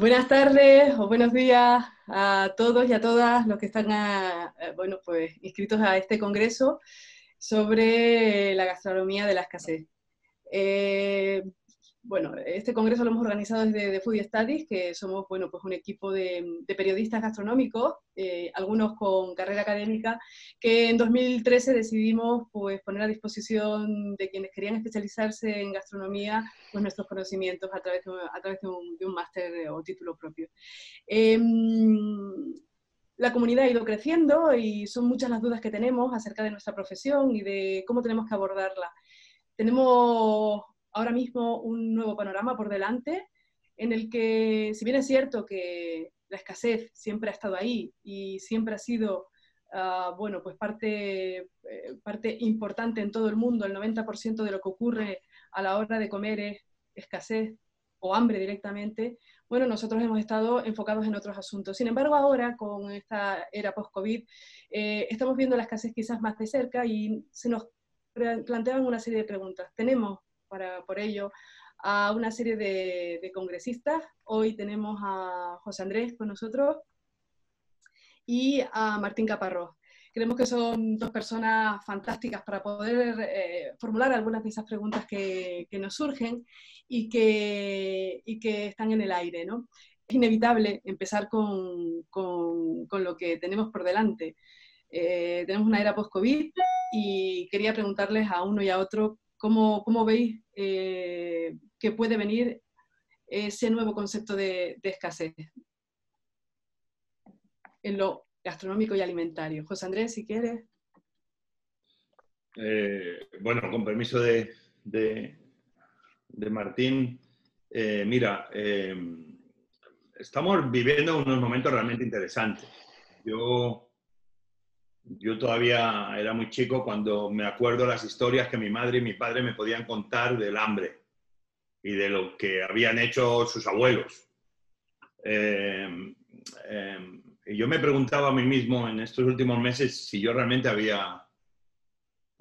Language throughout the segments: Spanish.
Buenas tardes o buenos días a todos y a todas los que están eh, bueno, pues, inscritos a este congreso sobre la gastronomía de la escasez. Eh, bueno, este congreso lo hemos organizado desde Food Studies, que somos bueno, pues un equipo de, periodistas gastronómicos, eh, algunos con carrera académica, que en 2013 decidimos pues, poner a disposición de quienes querían especializarse en gastronomía pues, nuestros conocimientos a través de, un, máster o título propio. Em, la comunidad ha ido creciendo y son muchas las dudas que tenemos acerca de nuestra profesión y de cómo tenemos que abordarla. Tenemos ahora mismo un nuevo panorama por delante en el que, si bien es cierto que la escasez siempre ha estado ahí y siempre ha sido, ah, bueno, pues parte, eh, parte importante en todo el mundo, el 90% de lo que ocurre a la hora de comer es escasez o hambre directamente, bueno, nosotros hemos estado enfocados en otros asuntos. Sin embargo, ahora, con esta era post-COVID, eh, estamos viendo la escasez quizás más de cerca y se nos plantean una serie de preguntas. ¿Tenemos para, por ello a una serie de, congresistas. Hoy tenemos a José Andrés con nosotros y a Martín Caparrós. Creemos que son dos personas fantásticas para poder eh, formular algunas de esas preguntas que, nos surgen y que, y que, están en el aire. ¿no? Es inevitable empezar con, con, con lo que tenemos por delante. Eh, tenemos una era post-COVID y quería preguntarles a uno y a otro ¿Cómo, cómo veis eh, que puede venir ese nuevo concepto de, escasez en lo gastronómico y alimentario? José Andrés, si quieres. Eh, bueno, con permiso de, Martín, eh, mira, estamos viviendo unos momentos realmente interesantes. Yo yo todavía era muy chico cuando me acuerdo las historias que mi madre y mi padre me podían contar del hambre y de lo que habían hecho sus abuelos. Em, em, y yo me preguntaba a mí mismo en estos últimos meses si yo realmente había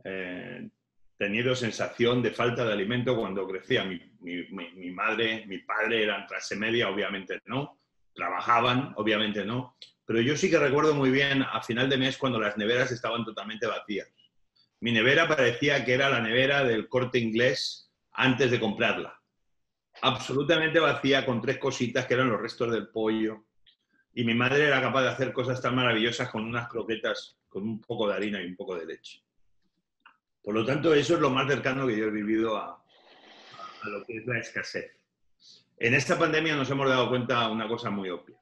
eh, tenido sensación de falta de alimento cuando crecía. Mi, mi madre, mi padre eran clase media, obviamente no. Trabajaban, obviamente no pero yo sí que recuerdo muy bien a final de mes cuando las neveras estaban totalmente vacías. Mi nevera parecía que era la nevera del corte inglés antes de comprarla. Absolutamente vacía con tres cositas que eran los restos del pollo. Y mi madre era capaz de hacer cosas tan maravillosas con unas croquetas con un poco de harina y un poco de leche. Por lo tanto, eso es lo más cercano que yo he vivido a, a lo que es la escasez. En esta pandemia nos hemos dado cuenta de una cosa muy obvia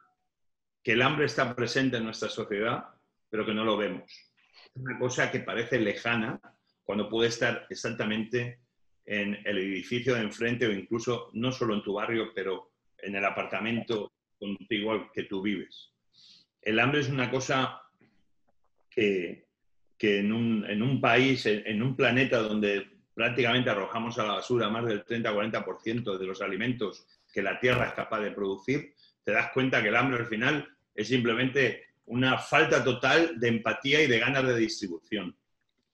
que el hambre está presente en nuestra sociedad, pero que no lo vemos. Es una cosa que parece lejana cuando puede estar exactamente en el edificio de enfrente o incluso no solo en tu barrio, pero en el apartamento contigo que tú vives. El hambre es una cosa que, en, un, en, un, país, en un planeta donde prácticamente arrojamos a la basura más del 30-40% de los alimentos que la Tierra es capaz de producir, te das cuenta que el hambre al final es simplemente una falta total de empatía y de ganas de distribución.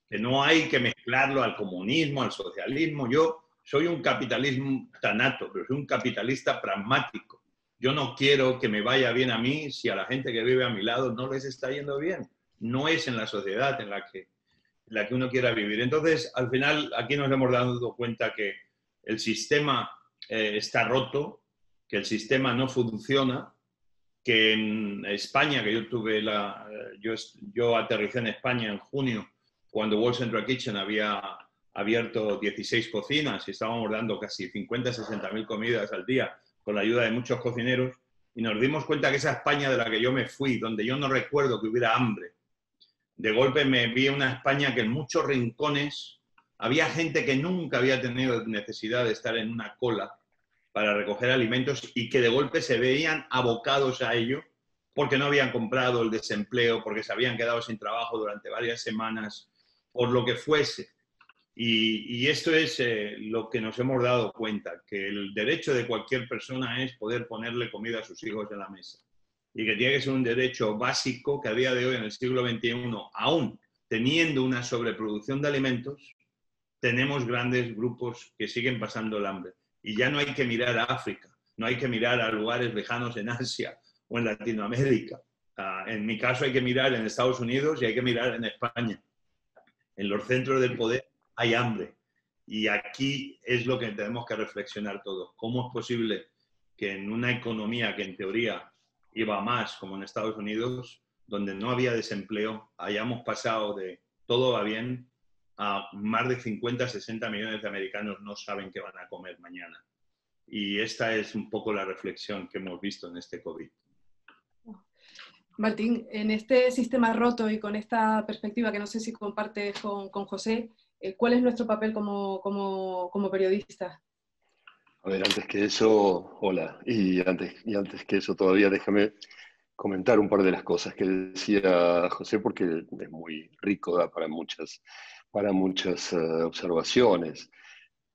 Que no hay que mezclarlo al comunismo, al socialismo. Yo soy un capitalismo tanato, pero soy un capitalista pragmático. Yo no quiero que me vaya bien a mí si a la gente que vive a mi lado no les está yendo bien. No es en la sociedad en la que, en la que uno quiera vivir. Entonces, al final, aquí nos hemos dado cuenta que el sistema eh, está roto, que el sistema no funciona que en España, que yo tuve la, yo, yo aterricé en España en junio, cuando World Central Kitchen había abierto 16 cocinas y estábamos dando casi 50, 60 mil comidas al día con la ayuda de muchos cocineros, y nos dimos cuenta que esa España de la que yo me fui, donde yo no recuerdo que hubiera hambre, de golpe me vi una España que en muchos rincones había gente que nunca había tenido necesidad de estar en una cola para recoger alimentos y que de golpe se veían abocados a ello porque no habían comprado el desempleo, porque se habían quedado sin trabajo durante varias semanas, por lo que fuese. Y, esto es eh, lo que nos hemos dado cuenta, que el derecho de cualquier persona es poder ponerle comida a sus hijos en la mesa. Y que tiene que ser un derecho básico que a día de hoy, en el siglo XXI, aún teniendo una sobreproducción de alimentos, tenemos grandes grupos que siguen pasando el hambre. Y ya no hay que mirar a África, No hay que mirar a lugares lejanos en Asia o en Latinoamérica. Ah, en mi caso hay que mirar en Estados Unidos y hay que mirar en España. En los centros del poder hay hambre. Y aquí es lo que tenemos que reflexionar todos. ¿Cómo es posible que en una economía que en teoría iba más, como en Estados Unidos, donde no había desempleo, hayamos pasado de todo va bien a más de 50, 60 millones de americanos no saben qué van a comer mañana? Y esta es un poco la reflexión que hemos visto en este COVID. Martín, en este sistema roto y con esta perspectiva que no sé si compartes con, con José, eh, ¿cuál es nuestro papel como, como, como periodistas? A ver, antes que eso, hola, y antes, y antes que eso todavía déjame comentar un par de las cosas que decía José, porque es muy rico da para muchas, para muchas uh, observaciones.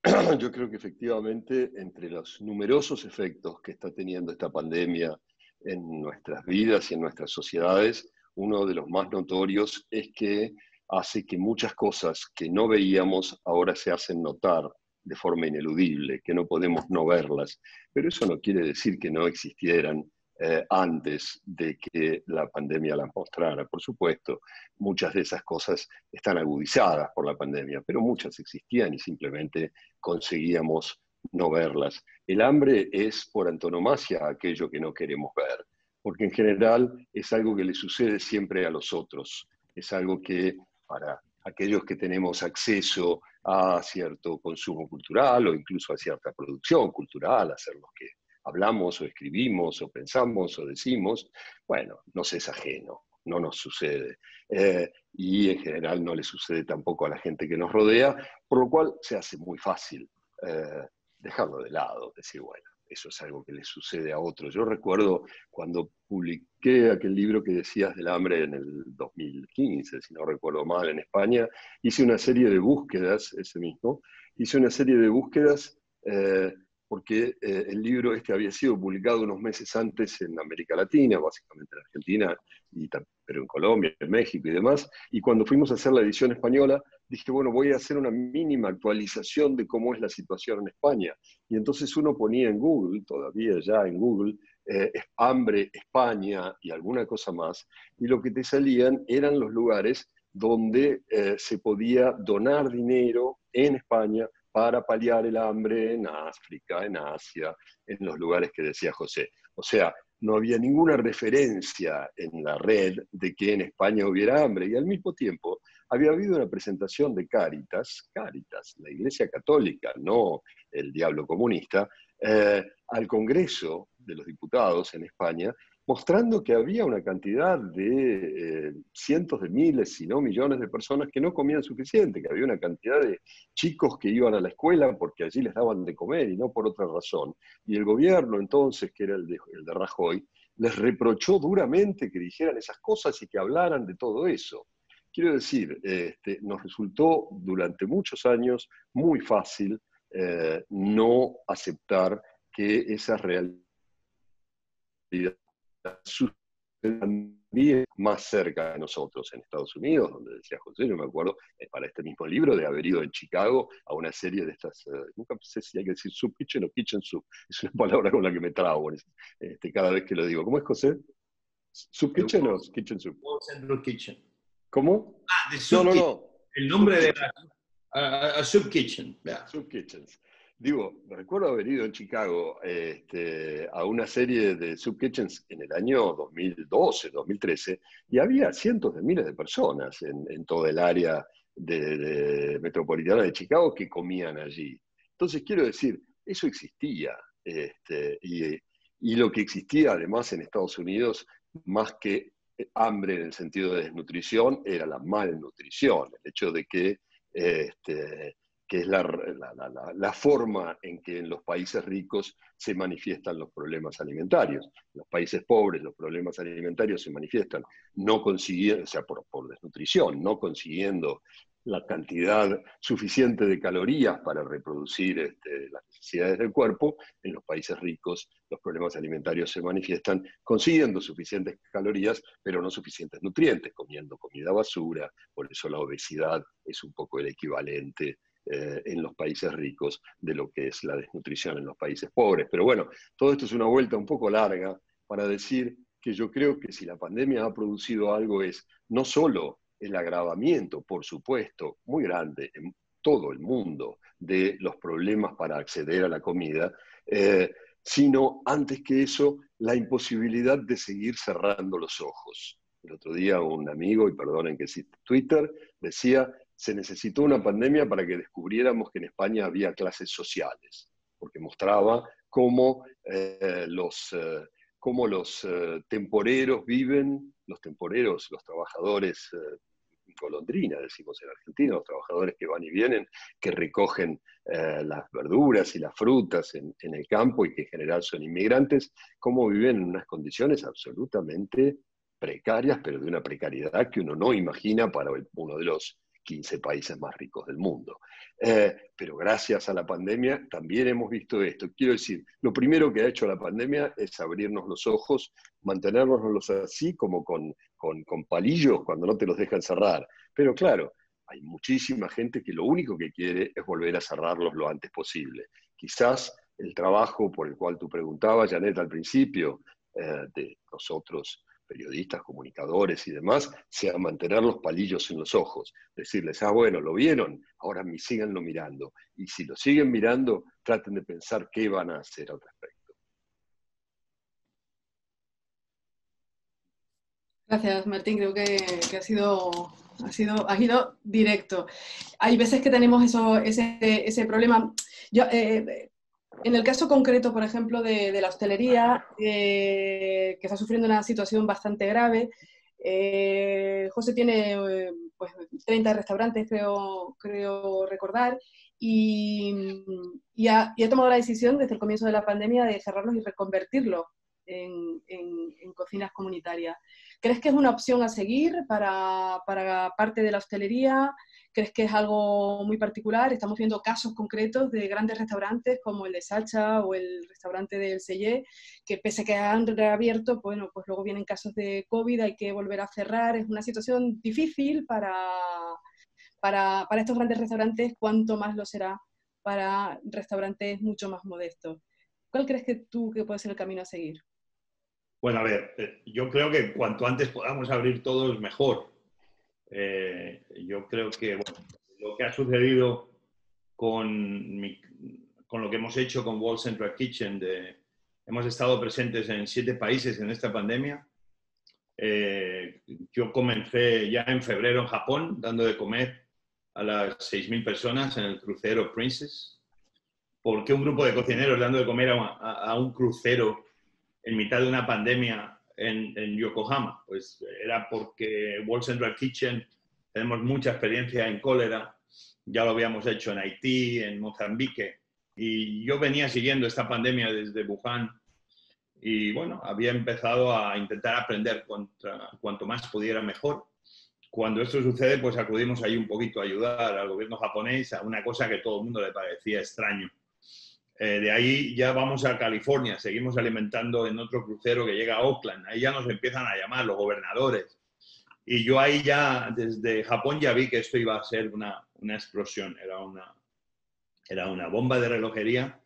Yo creo que efectivamente entre los numerosos efectos que está teniendo esta pandemia en nuestras vidas y en nuestras sociedades, uno de los más notorios es que hace que muchas cosas que no veíamos ahora se hacen notar de forma ineludible, que no podemos no verlas. Pero eso no quiere decir que no existieran eh, antes de que la pandemia las mostrara. Por supuesto, muchas de esas cosas están agudizadas por la pandemia, pero muchas existían y simplemente conseguíamos no verlas. El hambre es por antonomasia aquello que no queremos ver, porque en general es algo que le sucede siempre a los otros, es algo que para aquellos que tenemos acceso a cierto consumo cultural o incluso a cierta producción cultural, a ser los que hablamos o escribimos o pensamos o decimos, bueno, nos es ajeno, no nos sucede. Eh, y en general no le sucede tampoco a la gente que nos rodea, por lo cual se hace muy fácil eh, dejarlo de lado, decir, bueno, eso es algo que le sucede a otros. Yo recuerdo cuando publiqué aquel libro que decías del hambre en el 2015, si no recuerdo mal, en España, hice una serie de búsquedas, ese mismo, hice una serie de búsquedas eh, porque eh, el libro este había sido publicado unos meses antes en América Latina, básicamente en Argentina, y, pero en Colombia, en México y demás, y cuando fuimos a hacer la edición española, dije, bueno, voy a hacer una mínima actualización de cómo es la situación en España. Y entonces uno ponía en Google, todavía ya en Google, eh, hambre, España y alguna cosa más, y lo que te salían eran los lugares donde eh, se podía donar dinero en España para paliar el hambre en África, en Asia, en los lugares que decía José. O sea, no había ninguna referencia en la red de que en España hubiera hambre y al mismo tiempo había habido una presentación de Cáritas, Cáritas, la Iglesia Católica, no el diablo comunista, eh, al Congreso de los Diputados en España, mostrando que había una cantidad de eh, cientos de miles, si no millones de personas que no comían suficiente, que había una cantidad de chicos que iban a la escuela porque allí les daban de comer y no por otra razón. Y el gobierno entonces, que era el de, el de Rajoy, les reprochó duramente que dijeran esas cosas y que hablaran de todo eso. Quiero decir, este, nos resultó durante muchos años muy fácil eh, no aceptar que esas realidades más cerca de nosotros en Estados Unidos, donde decía José, yo me acuerdo, para este mismo libro, de haber ido en Chicago a una serie de estas, eh, nunca sé si hay que decir sub kitchen o kitchen soup, es una palabra con la que me trago este, cada vez que lo digo. ¿Cómo es José? ¿Sub kitchen o kitchen soup? Central Kitchen. ¿Cómo? Ah, de no, no, no. El nombre de la... Sub Kitchen. Sub Kitchens. Digo, recuerdo haber ido en Chicago este, a una serie de Sub Kitchens en el año 2012, 2013, y había cientos de miles de personas en, en toda el área de, metropolitana de Chicago que comían allí. Entonces, quiero decir, eso existía. Este, y, y lo que existía además en Estados Unidos, más que hambre en el sentido de desnutrición era la malnutrición, el hecho de que, este, que es la, la, forma en que en los países ricos se manifiestan los problemas alimentarios. En los países pobres los problemas alimentarios se manifiestan no consiguiendo, o sea, por, por desnutrición, no consiguiendo la cantidad suficiente de calorías para reproducir este, las necesidades del cuerpo, en los países ricos los problemas alimentarios se manifiestan consiguiendo suficientes calorías, pero no suficientes nutrientes, comiendo comida basura, por eso la obesidad es un poco el equivalente eh, en los países ricos de lo que es la desnutrición en los países pobres. Pero bueno, todo esto es una vuelta un poco larga para decir que yo creo que si la pandemia ha producido algo es no solo el agravamiento, por supuesto, muy grande en todo el mundo de los problemas para acceder a la comida, eh, sino antes que eso, la imposibilidad de seguir cerrando los ojos. El otro día un amigo, y perdonen que cite Twitter, decía, se necesitó una pandemia para que descubriéramos que en España había clases sociales, porque mostraba cómo eh, los, eh, cómo los eh, temporeros viven, los temporeros, los trabajadores golondrina, decimos en Argentina, los trabajadores que van y vienen, que recogen las verduras y las frutas en, en, el campo y que en general son inmigrantes, cómo viven en unas condiciones absolutamente precarias, pero de una precariedad que uno no imagina para uno de los 15 países más ricos del mundo. Eh, pero gracias a la pandemia también hemos visto esto. Quiero decir, lo primero que ha hecho la pandemia es abrirnos los ojos, mantenernos así como con, con, con palillos cuando no te los dejan cerrar. Pero claro, hay muchísima gente que lo único que quiere es volver a cerrarlos lo antes posible. Quizás el trabajo por el cual tú preguntabas, Janet, al principio, eh, de nosotros periodistas, comunicadores y demás, sea mantener los palillos en los ojos, decirles, ah, bueno, lo vieron, ahora síganlo mirando. Y si lo siguen mirando, traten de pensar qué van a hacer al respecto. Gracias, Martín. Creo que, ha sido ha sido, ha ido directo. Hay veces que tenemos eso, ese, ese problema. Yo, eh, en el caso concreto, por ejemplo, de, la hostelería, eh, que está sufriendo una situación bastante grave, eh, José tiene eh, pues, 30 restaurantes, creo, creo recordar, y, ha, tomado la decisión desde el comienzo de la pandemia de cerrarlos y reconvertirlos en, cocinas comunitarias. ¿Crees que es una opción a seguir para, para parte de la hostelería? ¿Crees que es algo muy particular? Estamos viendo casos concretos de grandes restaurantes como el de Sacha o el restaurante del Selle, que pese a que han reabierto, bueno, pues luego vienen casos de COVID, hay que volver a cerrar. Es una situación difícil para, para, para estos grandes restaurantes, cuanto más lo será para restaurantes mucho más modestos. ¿Cuál crees que tú que puede ser el camino a seguir? Bueno, a ver, eh, yo creo que cuanto antes podamos abrir todo es mejor. Eh, yo creo que lo que ha sucedido con, con lo que hemos hecho con Wall Central Kitchen, de, hemos estado presentes en siete países en esta pandemia. Eh, yo comencé ya en febrero en Japón, dando de comer a las 6.000 personas en el crucero Princess. ¿Por qué un grupo de cocineros dando de comer a un crucero en mitad de una pandemia en, Yokohama? Pues era porque World Central Kitchen tenemos mucha experiencia en cólera, ya lo habíamos hecho en Haití, en Mozambique, y yo venía siguiendo esta pandemia desde Wuhan y bueno, había empezado a intentar aprender contra, cuanto más pudiera mejor. Cuando esto sucede, pues acudimos ahí un poquito a ayudar al gobierno japonés a una cosa que todo el mundo le parecía extraño. Eh, de ahí ya vamos a California, seguimos alimentando en otro crucero que llega a Oakland. Ahí ya nos empiezan a llamar los gobernadores. Y yo ahí ya, desde Japón, ya vi que esto iba a ser una, una explosión, era una, era una bomba de relojería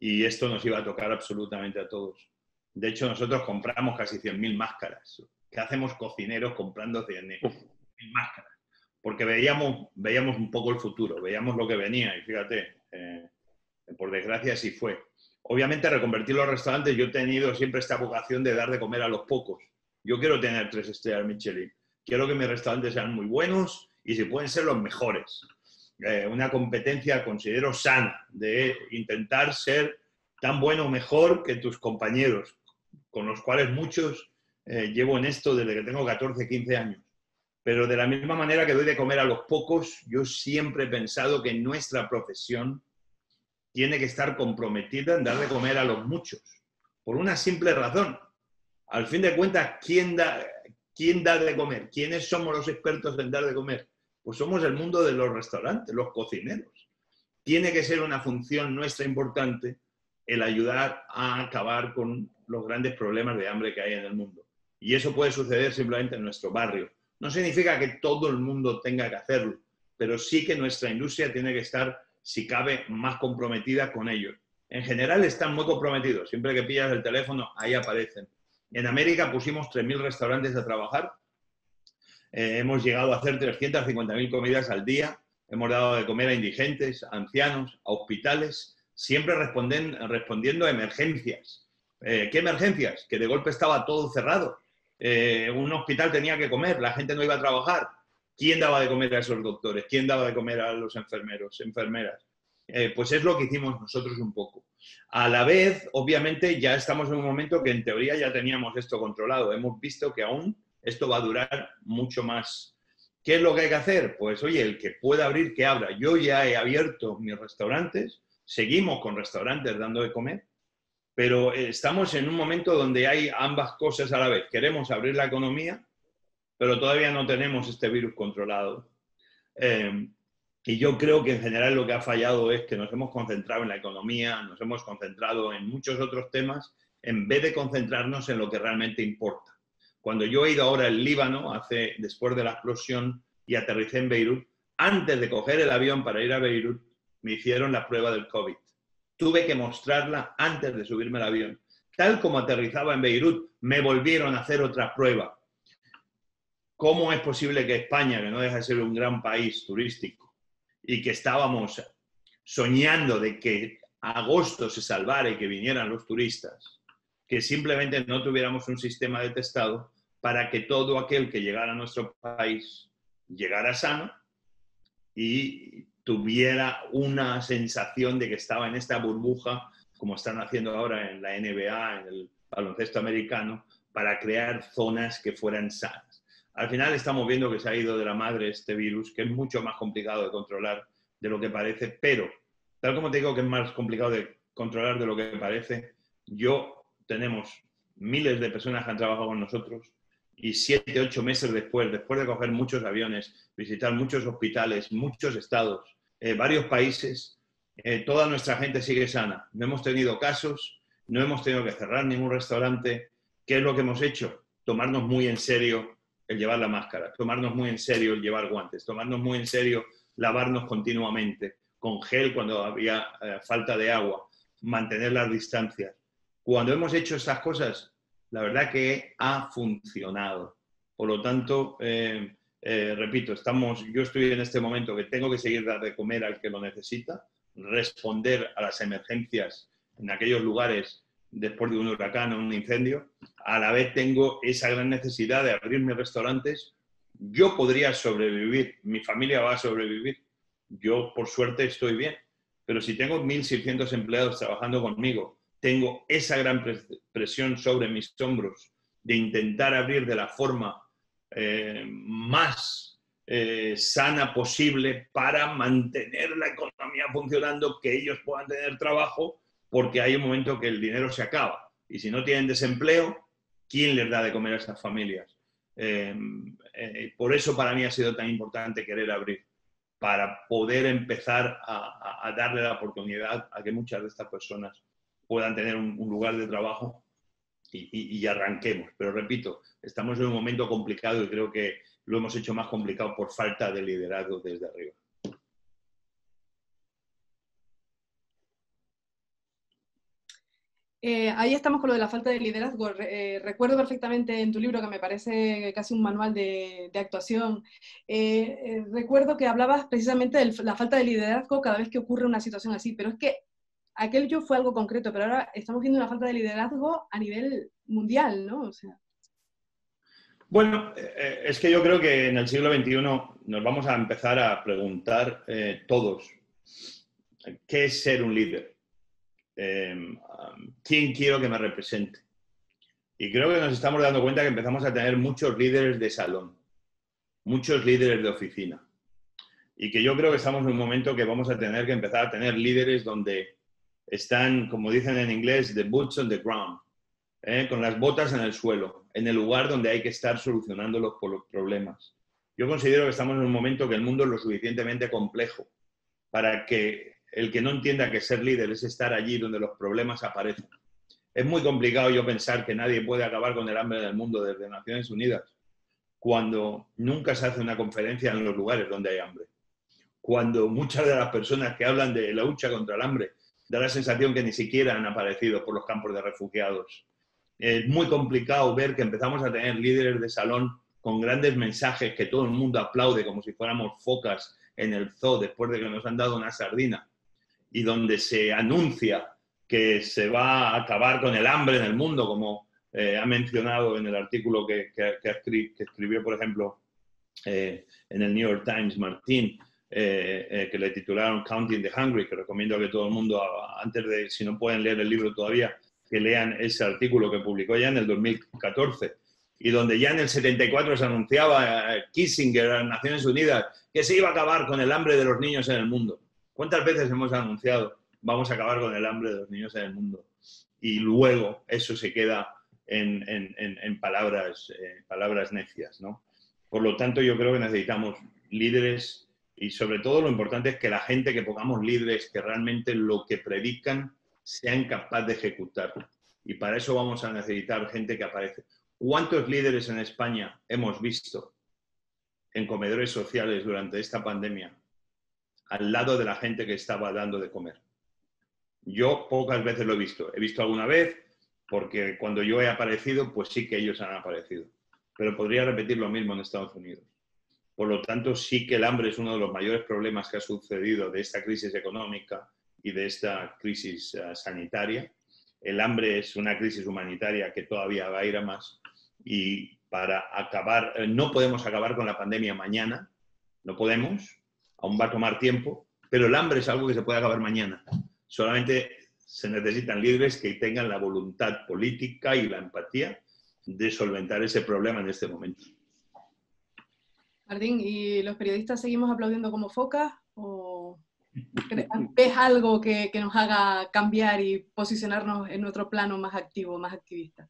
y esto nos iba a tocar absolutamente a todos. De hecho, nosotros compramos casi 100.000 máscaras. ¿Qué hacemos cocineros comprando 100.000 máscaras? Porque veíamos, veíamos un poco el futuro, veíamos lo que venía y fíjate, eh, por desgracia sí fue. Obviamente, reconvertir los restaurantes, yo he tenido siempre esta vocación de dar de comer a los pocos. Yo quiero tener tres estrellas Michelin. Quiero que mis restaurantes sean muy buenos y si pueden ser los mejores. Eh, una competencia, considero, sana, de intentar ser tan bueno o mejor que tus compañeros, con los cuales muchos eh, llevo en esto desde que tengo 14, 15 años. Pero de la misma manera que doy de comer a los pocos, yo siempre he pensado que en nuestra profesión tiene que estar comprometida en dar de comer a los muchos, por una simple razón. Al fin de cuentas, ¿quién da, ¿quién da de comer? ¿Quiénes somos los expertos en dar de comer? Pues somos el mundo de los restaurantes, los cocineros. Tiene que ser una función nuestra importante el ayudar a acabar con los grandes problemas de hambre que hay en el mundo. Y eso puede suceder simplemente en nuestro barrio. No significa que todo el mundo tenga que hacerlo, pero sí que nuestra industria tiene que estar si cabe, más comprometida con ellos. En general están muy comprometidos. Siempre que pillas el teléfono, ahí aparecen. En América pusimos 3.000 restaurantes a trabajar. Eh, hemos llegado a hacer 350.000 comidas al día. Hemos dado de comer a indigentes, a ancianos, a hospitales, siempre responden, respondiendo a emergencias. Eh, ¿Qué emergencias? Que de golpe estaba todo cerrado. Eh, un hospital tenía que comer, la gente no iba a trabajar. ¿Quién daba de comer a esos doctores? ¿Quién daba de comer a los enfermeros, enfermeras? Eh, pues es lo que hicimos nosotros un poco. A la vez, obviamente, ya estamos en un momento que en teoría ya teníamos esto controlado. Hemos visto que aún esto va a durar mucho más. ¿Qué es lo que hay que hacer? Pues oye, el que pueda abrir, que abra. Yo ya he abierto mis restaurantes, seguimos con restaurantes dando de comer, pero estamos en un momento donde hay ambas cosas a la vez. Queremos abrir la economía, pero todavía no tenemos este virus controlado. Eh, y yo creo que en general lo que ha fallado es que nos hemos concentrado en la economía, nos hemos concentrado en muchos otros temas, en vez de concentrarnos en lo que realmente importa. Cuando yo he ido ahora al Líbano, hace, después de la explosión, y aterricé en Beirut, antes de coger el avión para ir a Beirut, me hicieron la prueba del COVID. Tuve que mostrarla antes de subirme al avión. Tal como aterrizaba en Beirut, me volvieron a hacer otra prueba. ¿Cómo es posible que España, que no deja de ser un gran país turístico, y que estábamos soñando de que agosto se salvara y que vinieran los turistas, que simplemente no tuviéramos un sistema de testado para que todo aquel que llegara a nuestro país llegara sano y tuviera una sensación de que estaba en esta burbuja, como están haciendo ahora en la NBA, en el baloncesto americano, para crear zonas que fueran sanas. Al final estamos viendo que se ha ido de la madre este virus, que es mucho más complicado de controlar de lo que parece, pero tal como te digo que es más complicado de controlar de lo que parece, yo tenemos miles de personas que han trabajado con nosotros y siete, ocho meses después, después de coger muchos aviones, visitar muchos hospitales, muchos estados, eh, varios países, eh, toda nuestra gente sigue sana. No hemos tenido casos, no hemos tenido que cerrar ningún restaurante. ¿Qué es lo que hemos hecho? Tomarnos muy en serio el llevar la máscara, tomarnos muy en serio el llevar guantes, tomarnos muy en serio lavarnos continuamente con gel cuando había eh, falta de agua, mantener las distancias. Cuando hemos hecho esas cosas, la verdad que ha funcionado. Por lo tanto, eh, repito, estamos, yo estoy en este momento que tengo que seguir dando de comer al que lo necesita, responder a las emergencias en aquellos lugares después de un huracán o un incendio. A la vez tengo esa gran necesidad de abrir mis restaurantes. Yo podría sobrevivir, mi familia va a sobrevivir. Yo, por suerte, estoy bien. Pero si tengo 1.600 empleados trabajando conmigo, tengo esa gran presión sobre mis hombros de intentar abrir de la forma eh, más eh, sana posible para mantener la economía funcionando, que ellos puedan tener trabajo, porque hay un momento que el dinero se acaba. Y si no tienen desempleo, ¿quién les da de comer a esas familias? Eh, por eso para mí ha sido tan importante querer abrir, para poder empezar a, darle la oportunidad a que muchas de estas personas puedan tener un lugar de trabajo y, arranquemos. Pero repito, estamos en un momento complicado y creo que lo hemos hecho más complicado por falta de liderazgo desde arriba. Eh, ahí estamos con lo de la falta de liderazgo. Eh, recuerdo perfectamente en tu libro, que me parece casi un manual de, actuación, eh, recuerdo que hablabas precisamente de la falta de liderazgo cada vez que ocurre una situación así, pero es que aquel yo fue algo concreto, pero ahora estamos viendo una falta de liderazgo a nivel mundial, ¿no? Bueno, eh, es que yo creo que en el siglo XXI nos vamos a empezar a preguntar todos, ¿qué es ser un líder? Em, ¿Quién quiero que me represente? Y creo que nos estamos dando cuenta que empezamos a tener muchos líderes de salón, muchos líderes de oficina. Y que yo creo que estamos en un momento que vamos a tener que empezar a tener líderes donde están, como dicen en inglés, the boots on the ground, ¿eh? con las botas en el suelo, en el lugar donde hay que estar solucionando los problemas. Yo considero que estamos en un momento que el mundo es lo suficientemente complejo para que el que no entienda que ser líder es estar allí donde los problemas aparecen. Es muy complicado yo pensar que nadie puede acabar con el hambre del mundo desde Naciones Unidas cuando nunca se hace una conferencia en los lugares donde hay hambre cuando muchas de las personas que hablan de la lucha contra el hambre da la sensación que ni siquiera han aparecido por los campos de refugiados. Es muy complicado ver que empezamos a tener líderes de salón con grandes mensajes que todo el mundo aplaude como si fuéramos focas en el zoo después de que nos han dado una sardina y donde se anuncia que se va a acabar con el hambre en el mundo, como eh, ha mencionado en el artículo que, escribió, por ejemplo, eh, en el New York Times Martín, eh, que le titularon Counting the Hungry, que recomiendo que todo el mundo, antes de, si no pueden leer el libro todavía, que lean ese artículo que publicó ya en el 2014 y donde ya en el 74 se anunciaba Kissinger a Naciones Unidas que se iba a acabar con el hambre de los niños en el mundo. ¿Cuántas veces hemos anunciado vamos a acabar con el hambre de los niños en el mundo? Y luego eso se queda en, palabras, palabras necias, ¿no? Por lo tanto, yo creo que necesitamos líderes y sobre todo lo importante es que la gente que pongamos líderes que realmente lo que predican sean capaces de ejecutar. Y para eso vamos a necesitar gente que aparece. ¿Cuántos líderes en España hemos visto en comedores sociales durante esta pandemia al lado de la gente que estaba dando de comer? Yo pocas veces lo he visto. He visto alguna vez porque cuando yo he aparecido, pues sí que ellos han aparecido. Pero podría repetir lo mismo en Estados Unidos. Por lo tanto, sí que el hambre es uno de los mayores problemas que ha sucedido de esta crisis económica y de esta crisis eh, sanitaria. El hambre es una crisis humanitaria que todavía va a ir a más y para acabar, eh, no podemos acabar con la pandemia mañana, no podemos, aún va a tomar tiempo, pero el hambre es algo que se puede acabar mañana. Solamente se necesitan líderes que tengan la voluntad política y la empatía de solventar ese problema en este momento. Martín, ¿y los periodistas seguimos aplaudiendo como focas o ves algo que, que nos haga cambiar y posicionarnos en otro plano más activo, más activista?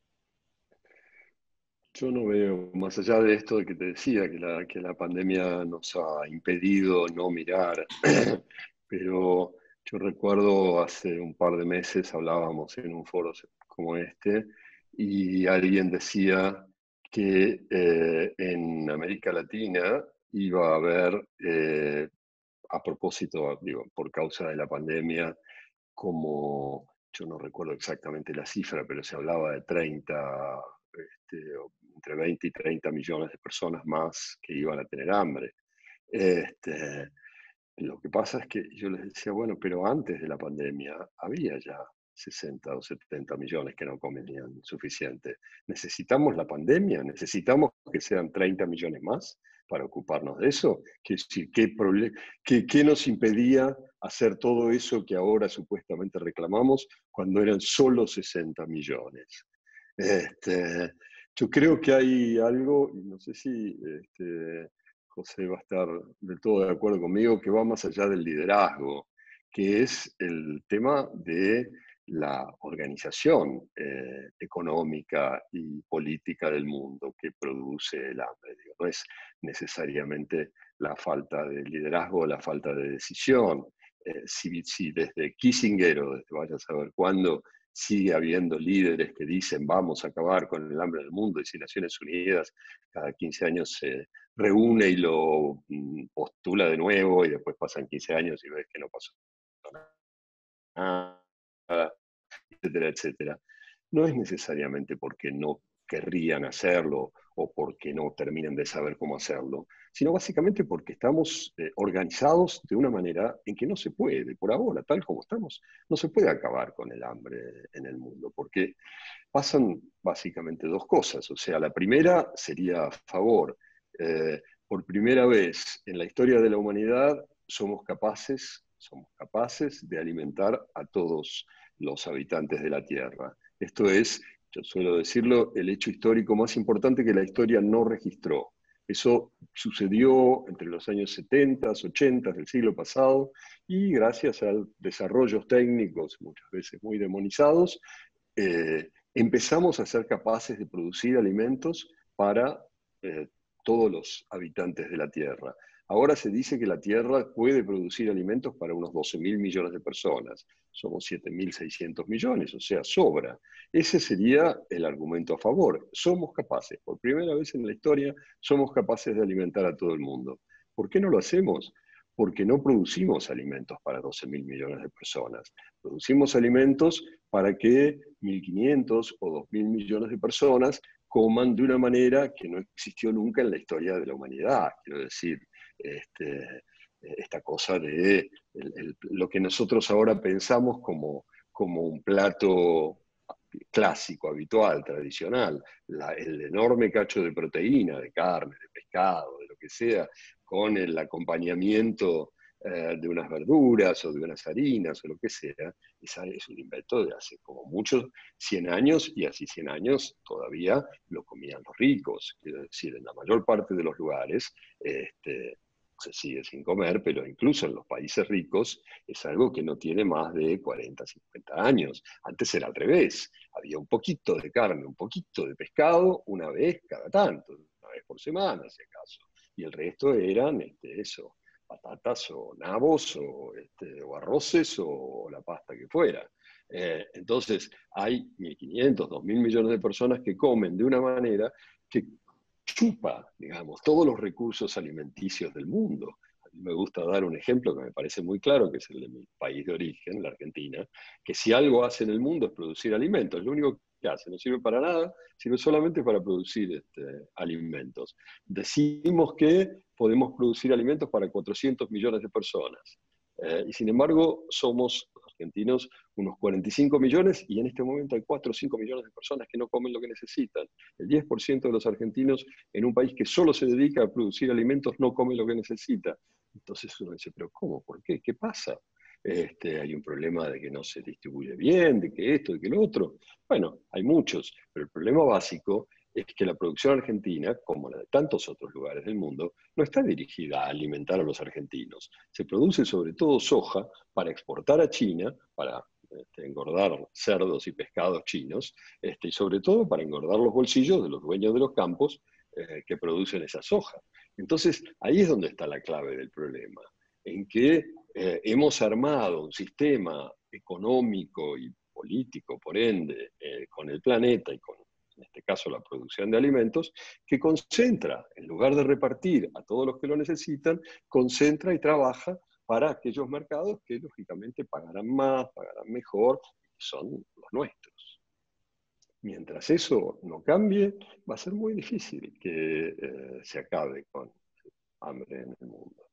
Yo no veo, más allá de esto de que te decía, que la, que la pandemia nos ha impedido no mirar, pero yo recuerdo hace un par de meses hablábamos en un foro como este y alguien decía que eh, en América Latina iba a haber, eh, a propósito, digo, por causa de la pandemia, como, yo no recuerdo exactamente la cifra, pero se hablaba de 30 este, entre 20 y 30 millones de personas más que iban a tener hambre. Este, lo que pasa es que yo les decía, bueno, pero antes de la pandemia había ya 60 o 70 millones que no comían suficiente. ¿Necesitamos la pandemia? ¿Necesitamos que sean 30 millones más para ocuparnos de eso? ¿Qué, qué, qué nos impedía hacer todo eso que ahora supuestamente reclamamos cuando eran solo 60 millones? Este, yo creo que hay algo, y no sé si este, José va a estar del todo de acuerdo conmigo, que va más allá del liderazgo, que es el tema de la organización eh, económica y política del mundo que produce el hambre. no es necesariamente la falta de liderazgo, la falta de decisión. Eh, si, si, desde Kissinger o desde vaya a saber cuándo sigue habiendo líderes que dicen vamos a acabar con el hambre del mundo y si Naciones Unidas cada 15 años se reúne y lo mm, postula de nuevo y después pasan 15 años y ves que no pasó nada, etcétera, etcétera. No es necesariamente porque no querrían hacerlo o porque no terminan de saber cómo hacerlo, sino básicamente porque estamos eh, organizados de una manera en que no se puede, por ahora, tal como estamos, no se puede acabar con el hambre en el mundo, porque pasan básicamente dos cosas. O sea, la primera sería a favor. Eh, por primera vez en la historia de la humanidad somos capaces, somos capaces de alimentar a todos los habitantes de la Tierra. Esto es yo suelo decirlo, el hecho histórico más importante que la historia no registró. Eso sucedió entre los años 70, 80 del siglo pasado y gracias a desarrollos técnicos, muchas veces muy demonizados, eh, empezamos a ser capaces de producir alimentos para eh, todos los habitantes de la Tierra. Ahora se dice que la Tierra puede producir alimentos para unos 12 mil millones de personas. Somos 7.600 millones, o sea, sobra. Ese sería el argumento a favor. Somos capaces, por primera vez en la historia, somos capaces de alimentar a todo el mundo. ¿Por qué no lo hacemos? porque no producimos alimentos para 12 mil millones de personas. Producimos alimentos para que 1.500 o 2.000 millones de personas coman de una manera que no existió nunca en la historia de la humanidad. Quiero decir, este, esta cosa de lo que nosotros ahora pensamos como, como un plato clásico, habitual, tradicional, el enorme cacho de proteína, de carne, de pescado, de lo que sea, con el acompañamiento eh, de unas verduras o de unas harinas o lo que sea, esa es un invento de hace como muchos 100 años y así 100 años todavía lo comían los ricos. Quiero decir, en la mayor parte de los lugares este, se sigue sin comer, pero incluso en los países ricos es algo que no tiene más de 40, 50 años. Antes era al revés, había un poquito de carne, un poquito de pescado una vez cada tanto, una vez por semana si acaso, y el resto eran este, eso, patatas o nabos o, este, arroces o, la pasta que fuera. Eh, entonces, hay 1.500, 2.000 millones de personas que comen de una manera que chupa, digamos, todos los recursos alimenticios del mundo. Me gusta dar un ejemplo que me parece muy claro, que es el de mi país de origen, la Argentina, que si algo hace en el mundo es producir alimentos. Lo único que hace no sirve para nada, sirve solamente para producir este, alimentos. Decimos que podemos producir alimentos para 400 millones de personas. Eh, y sin embargo, somos argentinos unos 45 millones y en este momento hay 4 o 5 millones de personas que no comen lo que necesitan. El 10% de los argentinos en un país que solo se dedica a producir alimentos no come lo que necesita. Entonces uno dice, pero ¿cómo? ¿Por qué? ¿Qué pasa? Este, hay un problema de que no se distribuye bien, de que esto, de que lo otro. Bueno, hay muchos, pero el problema básico es que la producción argentina, como la de tantos otros lugares del mundo, no está dirigida a alimentar a los argentinos. Se produce sobre todo soja para exportar a China, para este, engordar cerdos y pescados chinos, este, y sobre todo para engordar los bolsillos de los dueños de los campos eh, que producen esa soja. Entonces, ahí es donde está la clave del problema, en que eh, hemos armado un sistema económico y político, por ende, eh, con el planeta y con en este caso la producción de alimentos, que concentra, en lugar de repartir a todos los que lo necesitan, concentra y trabaja para aquellos mercados que lógicamente pagarán más, pagarán mejor, son los nuestros. Mientras eso no cambie, va a ser muy difícil que eh, se acabe con hambre en el mundo.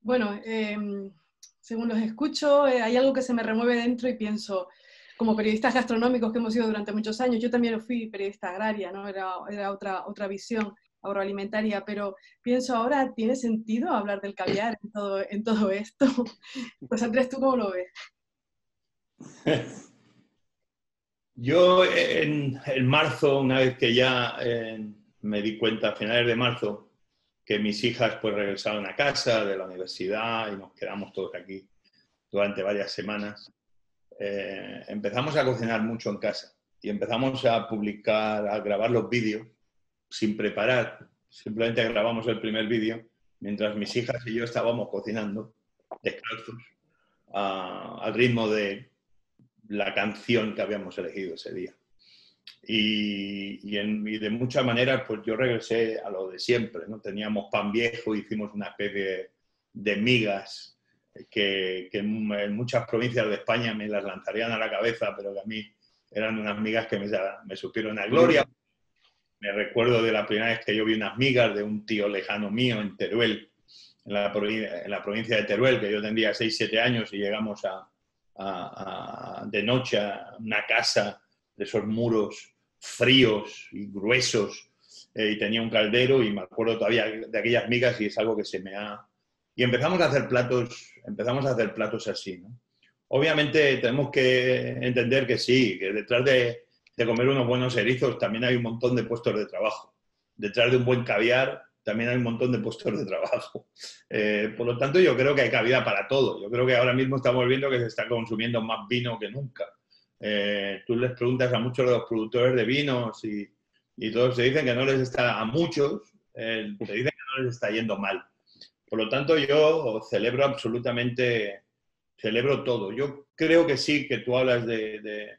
Bueno, em, según los escucho, eh, hay algo que se me remueve dentro y pienso, como periodistas gastronómicos que hemos sido durante muchos años, yo también fui periodista agraria, ¿no? Era, era otra, otra visión agroalimentaria, pero pienso ahora, ¿tiene sentido hablar del caviar en todo, en todo esto? Pues Andrés, ¿tú cómo lo ves? Yo en, marzo, una vez que ya eh, me di cuenta, a finales de marzo, que mis hijas pues regresaron a casa de la universidad y nos quedamos todos aquí durante varias semanas, eh, empezamos a cocinar mucho en casa y empezamos a publicar, a grabar los vídeos sin preparar. Simplemente grabamos el primer vídeo mientras mis hijas y yo estábamos cocinando descalzos al ritmo de la canción que habíamos elegido ese día. Y, en, de muchas maneras, pues yo regresé a lo de siempre, ¿no? Teníamos pan viejo, hicimos una especie de migas que, en, muchas provincias de España me las lanzarían a la cabeza, pero que a mí eran unas migas que me, me supieron a gloria. Me recuerdo de la primera vez que yo vi unas migas de un tío lejano mío en Teruel, en la, en la provincia de Teruel, que yo tendría 6, 7 años y llegamos a, de noche a una casa de esos muros fríos y gruesos eh, y tenía un caldero y me acuerdo todavía de aquellas migas y es algo que se me ha, y empezamos a hacer platos, empezamos a hacer platos así, ¿no? Obviamente tenemos que entender que sí, que detrás de, comer unos buenos erizos también hay un montón de puestos de trabajo. Detrás de un buen caviar también hay un montón de puestos de trabajo. Eh, por lo tanto, yo creo que hay cabida para todo. Yo creo que ahora mismo estamos viendo que se está consumiendo más vino que nunca. Eh, tú les preguntas a muchos de los productores de vinos y, todos te dicen que no les está, a muchos, eh, te dicen que no les está yendo mal. Por lo tanto, yo celebro absolutamente, celebro todo. Yo creo que sí, que tú hablas de,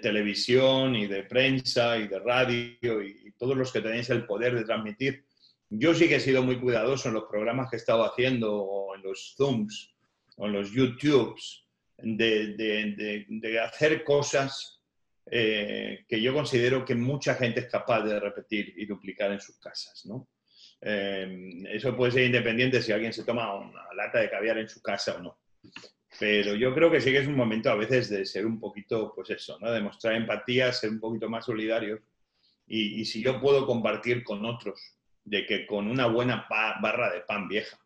televisión y de prensa y de radio y, todos los que tenéis el poder de transmitir. Yo sí que he sido muy cuidadoso en los programas que he estado haciendo, o en los Zooms, o en los YouTubes, de, hacer cosas eh, que yo considero que mucha gente es capaz de repetir y duplicar en sus casas, ¿no? Eh, eso puede ser independiente si alguien se toma una lata de caviar en su casa o no. Pero yo creo que sí que es un momento a veces de ser un poquito, pues eso, ¿no? De mostrar empatía, ser un poquito más solidarios. Y, si yo puedo compartir con otros de que con una buena barra de pan vieja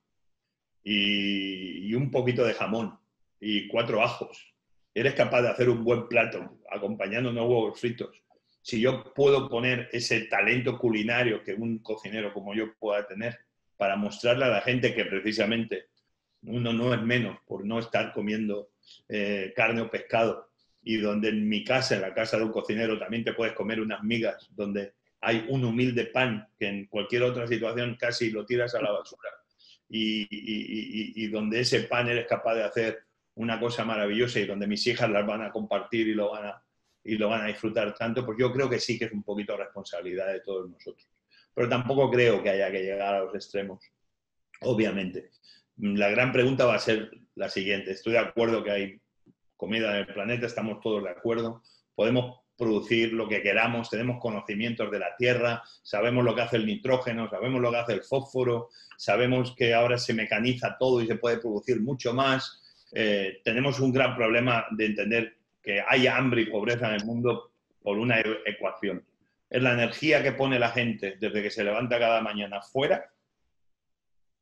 y, un poquito de jamón y cuatro ajos, eres capaz de hacer un buen plato acompañando unos huevos fritos. Si yo puedo poner ese talento culinario que un cocinero como yo pueda tener para mostrarle a la gente que precisamente uno no es menos por no estar comiendo eh, carne o pescado y donde en mi casa, en la casa de un cocinero, también te puedes comer unas migas, donde hay un humilde pan que en cualquier otra situación casi lo tiras a la basura y, donde ese pan eres capaz de hacer una cosa maravillosa y donde mis hijas las van a compartir y lo van a, y lo van a disfrutar tanto, pues yo creo que sí que es un poquito responsabilidad de todos nosotros. Pero tampoco creo que haya que llegar a los extremos, obviamente la gran pregunta va a ser la siguiente. Estoy de acuerdo que hay comida en el planeta, estamos todos de acuerdo. Podemos producir lo que queramos, tenemos conocimientos de la Tierra, sabemos lo que hace el nitrógeno, sabemos lo que hace el fósforo, sabemos que ahora se mecaniza todo y se puede producir mucho más. Eh, tenemos un gran problema de entender que hay hambre y pobreza en el mundo por una e-, ecuación. Es la energía que pone la gente desde que se levanta cada mañana fuera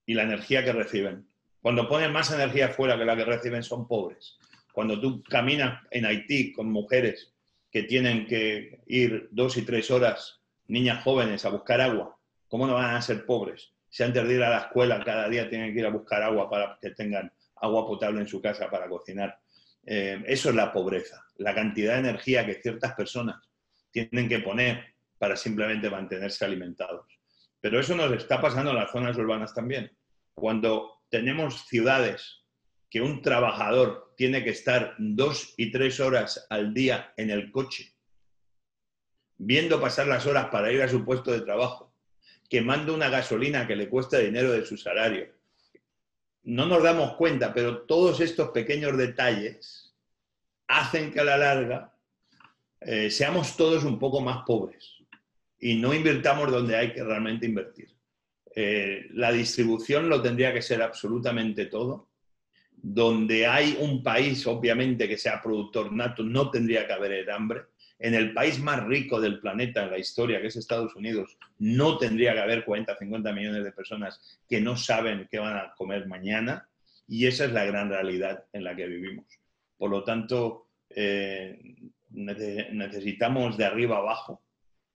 y la energía que reciben. Cuando ponen más energía fuera que la que reciben son pobres. Cuando tú caminas en Haití con mujeres que tienen que ir dos y tres horas, niñas jóvenes, a buscar agua, ¿cómo no van a ser pobres? Si antes de ir a la escuela cada día tienen que ir a buscar agua para que tengan agua potable en su casa para cocinar. Eh, eso es la pobreza, la cantidad de energía que ciertas personas tienen que poner para simplemente mantenerse alimentados. Pero eso nos está pasando en las zonas urbanas también cuando tenemos ciudades que un trabajador tiene que estar dos y tres horas al día en el coche, viendo pasar las horas para ir a su puesto de trabajo, quemando una gasolina que le cuesta dinero de su salario. No nos damos cuenta, pero todos estos pequeños detalles hacen que a la larga eh, seamos todos un poco más pobres y no invirtamos donde hay que realmente invertir. Eh, la distribución lo tendría que ser absolutamente todo. Donde hay un país, obviamente, que sea productor nato, no tendría que haber hambre. En el país más rico del planeta en la historia, que es Estados Unidos, no tendría que haber 40, 50 millones de personas que no saben qué van a comer mañana. Y esa es la gran realidad en la que vivimos. Por lo tanto, eh, necesitamos de arriba abajo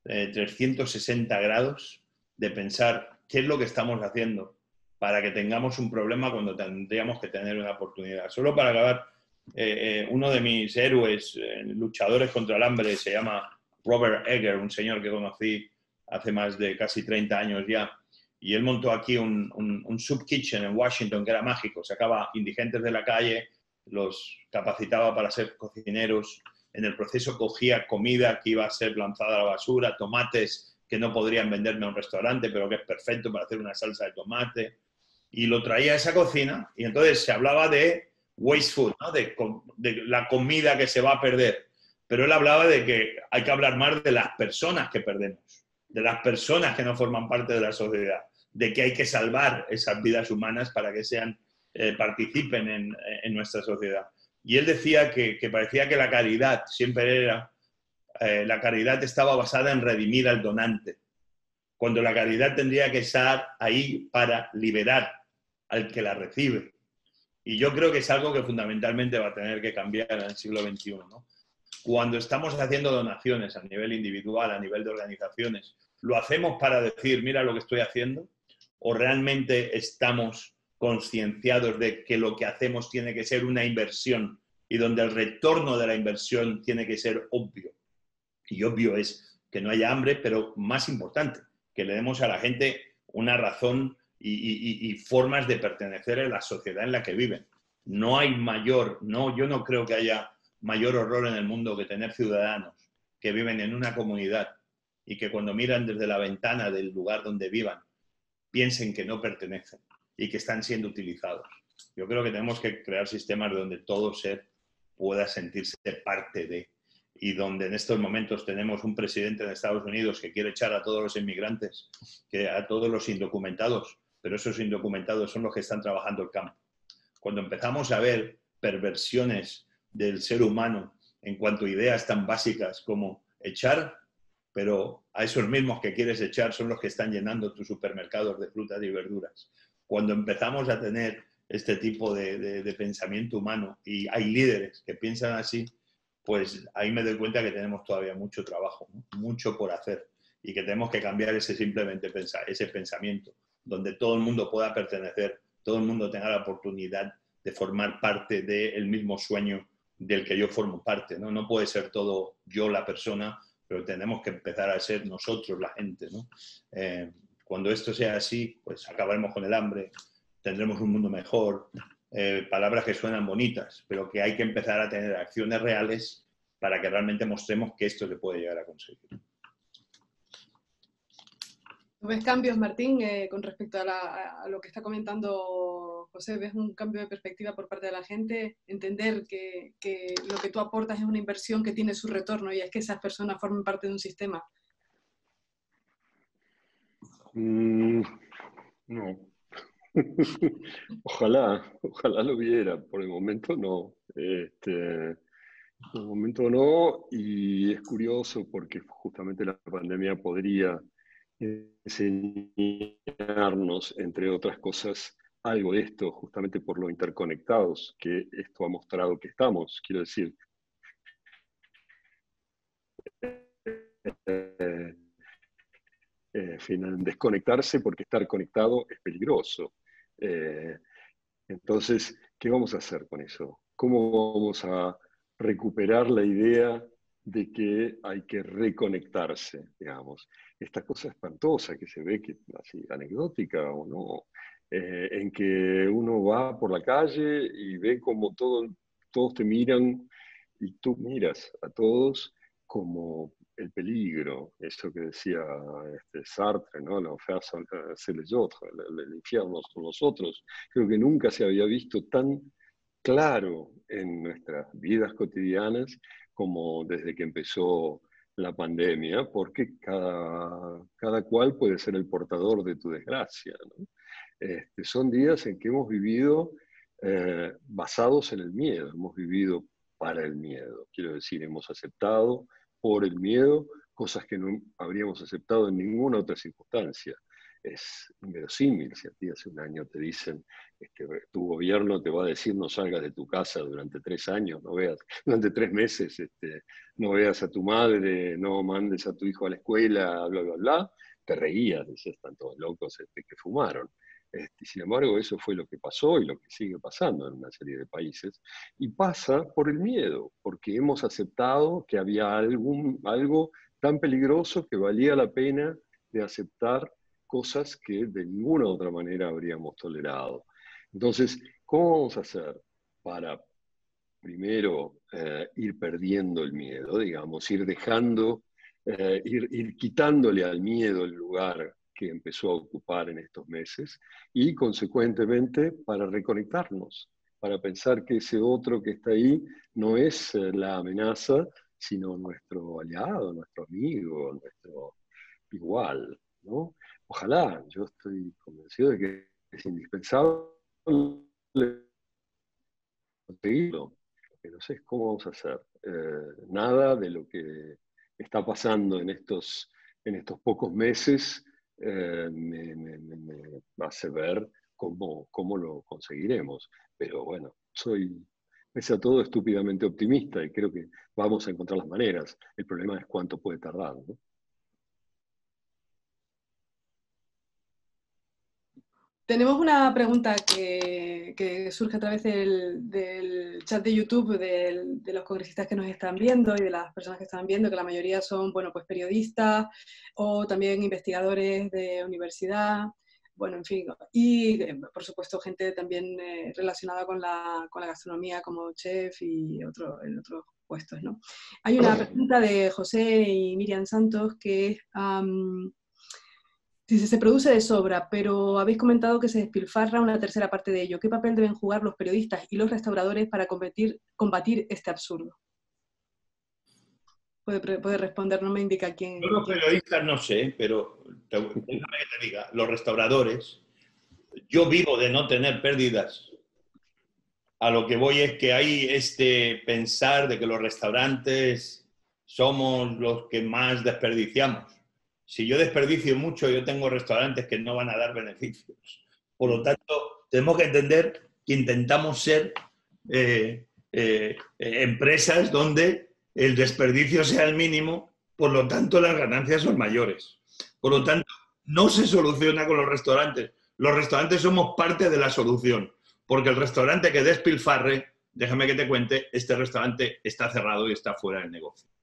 360 eh, grados de pensar qué es lo que estamos haciendo para que tengamos un problema cuando tendríamos que tener una oportunidad. Solo para acabar, eh, eh, uno de mis héroes, eh, luchadores contra el hambre, se llama Robert Egger, un señor que conocí hace más de casi 30 años ya, y él montó aquí un, un, kitchen en Washington que era mágico, sacaba indigentes de la calle, los capacitaba para ser cocineros, en el proceso cogía comida que iba a ser lanzada a la basura, tomates que no podrían venderme a un restaurante, pero que es perfecto para hacer una salsa de tomate. Y lo traía a esa cocina y entonces se hablaba de waste food, de, la comida que se va a perder. Pero él hablaba de que hay que hablar más de las personas que perdemos, de las personas que no forman parte de la sociedad, de que hay que salvar esas vidas humanas para que sean, eh, participen en, nuestra sociedad. Y él decía que, parecía que la caridad siempre era eh, la caridad estaba basada en redimir al donante, cuando la caridad tendría que estar ahí para liberar al que la recibe. Y yo creo que es algo que fundamentalmente va a tener que cambiar en el siglo XXI. Cuando estamos haciendo donaciones a nivel individual, a nivel de organizaciones, ¿lo hacemos para decir, mira lo que estoy haciendo? ¿O realmente estamos concienciados de que lo que hacemos tiene que ser una inversión y donde el retorno de la inversión tiene que ser obvio? Y obvio es que no haya hambre, pero más importante, que le demos a la gente una razón y, formas de pertenecer a la sociedad en la que viven. No hay mayor, no, yo no creo que haya mayor horror en el mundo que tener ciudadanos que viven en una comunidad y que cuando miran desde la ventana del lugar donde vivan piensen que no pertenecen y que están siendo utilizados. Yo creo que tenemos que crear sistemas donde todo ser pueda sentirse parte de y donde en estos momentos tenemos un presidente de Estados Unidos que quiere echar a todos los inmigrantes, que a todos los indocumentados, pero esos indocumentados son los que están trabajando el campo. Cuando empezamos a ver perversiones del ser humano en cuanto a ideas tan básicas como echar, pero a esos mismos que quieres echar son los que están llenando tus supermercados de frutas y verduras. Cuando empezamos a tener este tipo de, pensamiento humano y hay líderes que piensan así, pues ahí me doy cuenta que tenemos todavía mucho trabajo, mucho por hacer y que tenemos que cambiar ese simplemente ese pensamiento, donde todo el mundo pueda pertenecer, todo el mundo tenga la oportunidad de formar parte del mismo sueño del que yo formo parte. ¿no? no puede ser todo yo la persona, pero tenemos que empezar a ser nosotros la gente. ¿no? Eh, cuando esto sea así, pues acabaremos con el hambre, tendremos un mundo mejor, eh, palabras que suenan bonitas, pero que hay que empezar a tener acciones reales para que realmente mostremos que esto se puede llegar a conseguir. ¿Ves cambios, Martín, eh, con respecto a, lo que está comentando José? ¿Ves un cambio de perspectiva por parte de la gente? Entender que, lo que tú aportas es una inversión que tiene su retorno y es que esas personas formen parte de un sistema. Mm, no, ojalá, ojalá lo viera. Por el momento no. Este, por el momento no. Y es curioso porque justamente la pandemia podría enseñarnos, entre otras cosas, algo de esto, justamente por lo interconectados que esto ha mostrado que estamos. Quiero decir, eh, eh, desconectarse porque estar conectado es peligroso. Eh, entonces, ¿qué vamos a hacer con eso? ¿Cómo vamos a recuperar la idea de que hay que reconectarse, digamos? Esta cosa espantosa que se ve, que, así anecdótica o no, eh, en que uno va por la calle y ve como todo, todos te miran y tú miras a todos como el peligro, eso que decía este Sartre, ¿no? La c'est les autres, el, infierno son nosotros. Creo que nunca se había visto tan claro en nuestras vidas cotidianas como desde que empezó la pandemia, porque cada, cada cual puede ser el portador de tu desgracia. Este, son días en que hemos vivido eh, basados en el miedo, hemos vivido para el miedo. Quiero decir, hemos aceptado por el miedo, cosas que no habríamos aceptado en ninguna otra circunstancia. Es inverosímil si a ti hace un año te dicen este, tu gobierno te va a decir no salgas de tu casa durante tres años, no veas, durante tres meses, este, no veas a tu madre, no mandes a tu hijo a la escuela, bla, bla, bla, te reías, decías, están todos locos este, que fumaron. Este, sin embargo, eso fue lo que pasó y lo que sigue pasando en una serie de países. Y pasa por el miedo, porque hemos aceptado que había algún, algo tan peligroso que valía la pena de aceptar cosas que de ninguna otra manera habríamos tolerado. Entonces, ¿cómo vamos a hacer para, primero, eh, ir perdiendo el miedo, digamos, ir dejando, eh, ir, ir quitándole al miedo el lugar que empezó a ocupar en estos meses y consecuentemente para reconectarnos, para pensar que ese otro que está ahí no es eh, la amenaza, sino nuestro aliado, nuestro amigo, nuestro igual. ¿no? Ojalá, yo estoy convencido de que es indispensable conseguirlo. no sé cómo vamos a hacer. Eh, nada de lo que está pasando en estos, en estos pocos meses eh, me, me, hace ver cómo, cómo lo conseguiremos. Pero bueno, soy, pese a todo, estúpidamente optimista y creo que vamos a encontrar las maneras. El problema es cuánto puede tardar. Tenemos una pregunta que, surge a través del, chat de YouTube de, los congresistas que nos están viendo y de las personas que están viendo, que la mayoría son bueno, pues periodistas o también investigadores de universidad, bueno, en fin, y eh, por supuesto gente también eh, relacionada con la, gastronomía como chef y otro, en otros puestos. ¿no? Hay una pregunta de José y Miriam Santos que es Si se produce de sobra, pero habéis comentado que se despilfarra una tercera parte de ello. ¿Qué papel deben jugar los periodistas y los restauradores para combatir, combatir este absurdo? Puede, responder, no me indica quién. los periodistas no sé, pero déjame que te diga, los restauradores, yo vivo de no tener pérdidas. A lo que voy es que hay este pensar de que los restaurantes somos los que más desperdiciamos si yo desperdicio mucho, yo tengo restaurantes que no van a dar beneficios. Por lo tanto, tenemos que entender que intentamos ser eh, eh, empresas donde el desperdicio sea el mínimo, por lo tanto las ganancias son mayores. Por lo tanto, no se soluciona con los restaurantes. Los restaurantes somos parte de la solución, porque el restaurante que despilfarre, déjame que te cuente, este restaurante está cerrado y está fuera del negocio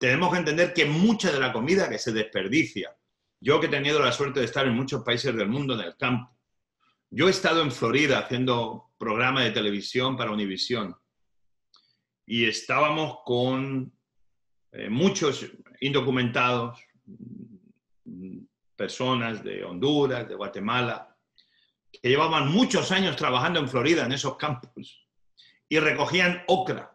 tenemos que entender que mucha de la comida que se desperdicia, yo que he tenido la suerte de estar en muchos países del mundo en el campo, yo he estado en Florida haciendo programa de televisión para Univision y estábamos con eh, muchos indocumentados, personas de Honduras, de Guatemala, que llevaban muchos años trabajando en Florida, en esos campos, y recogían ocra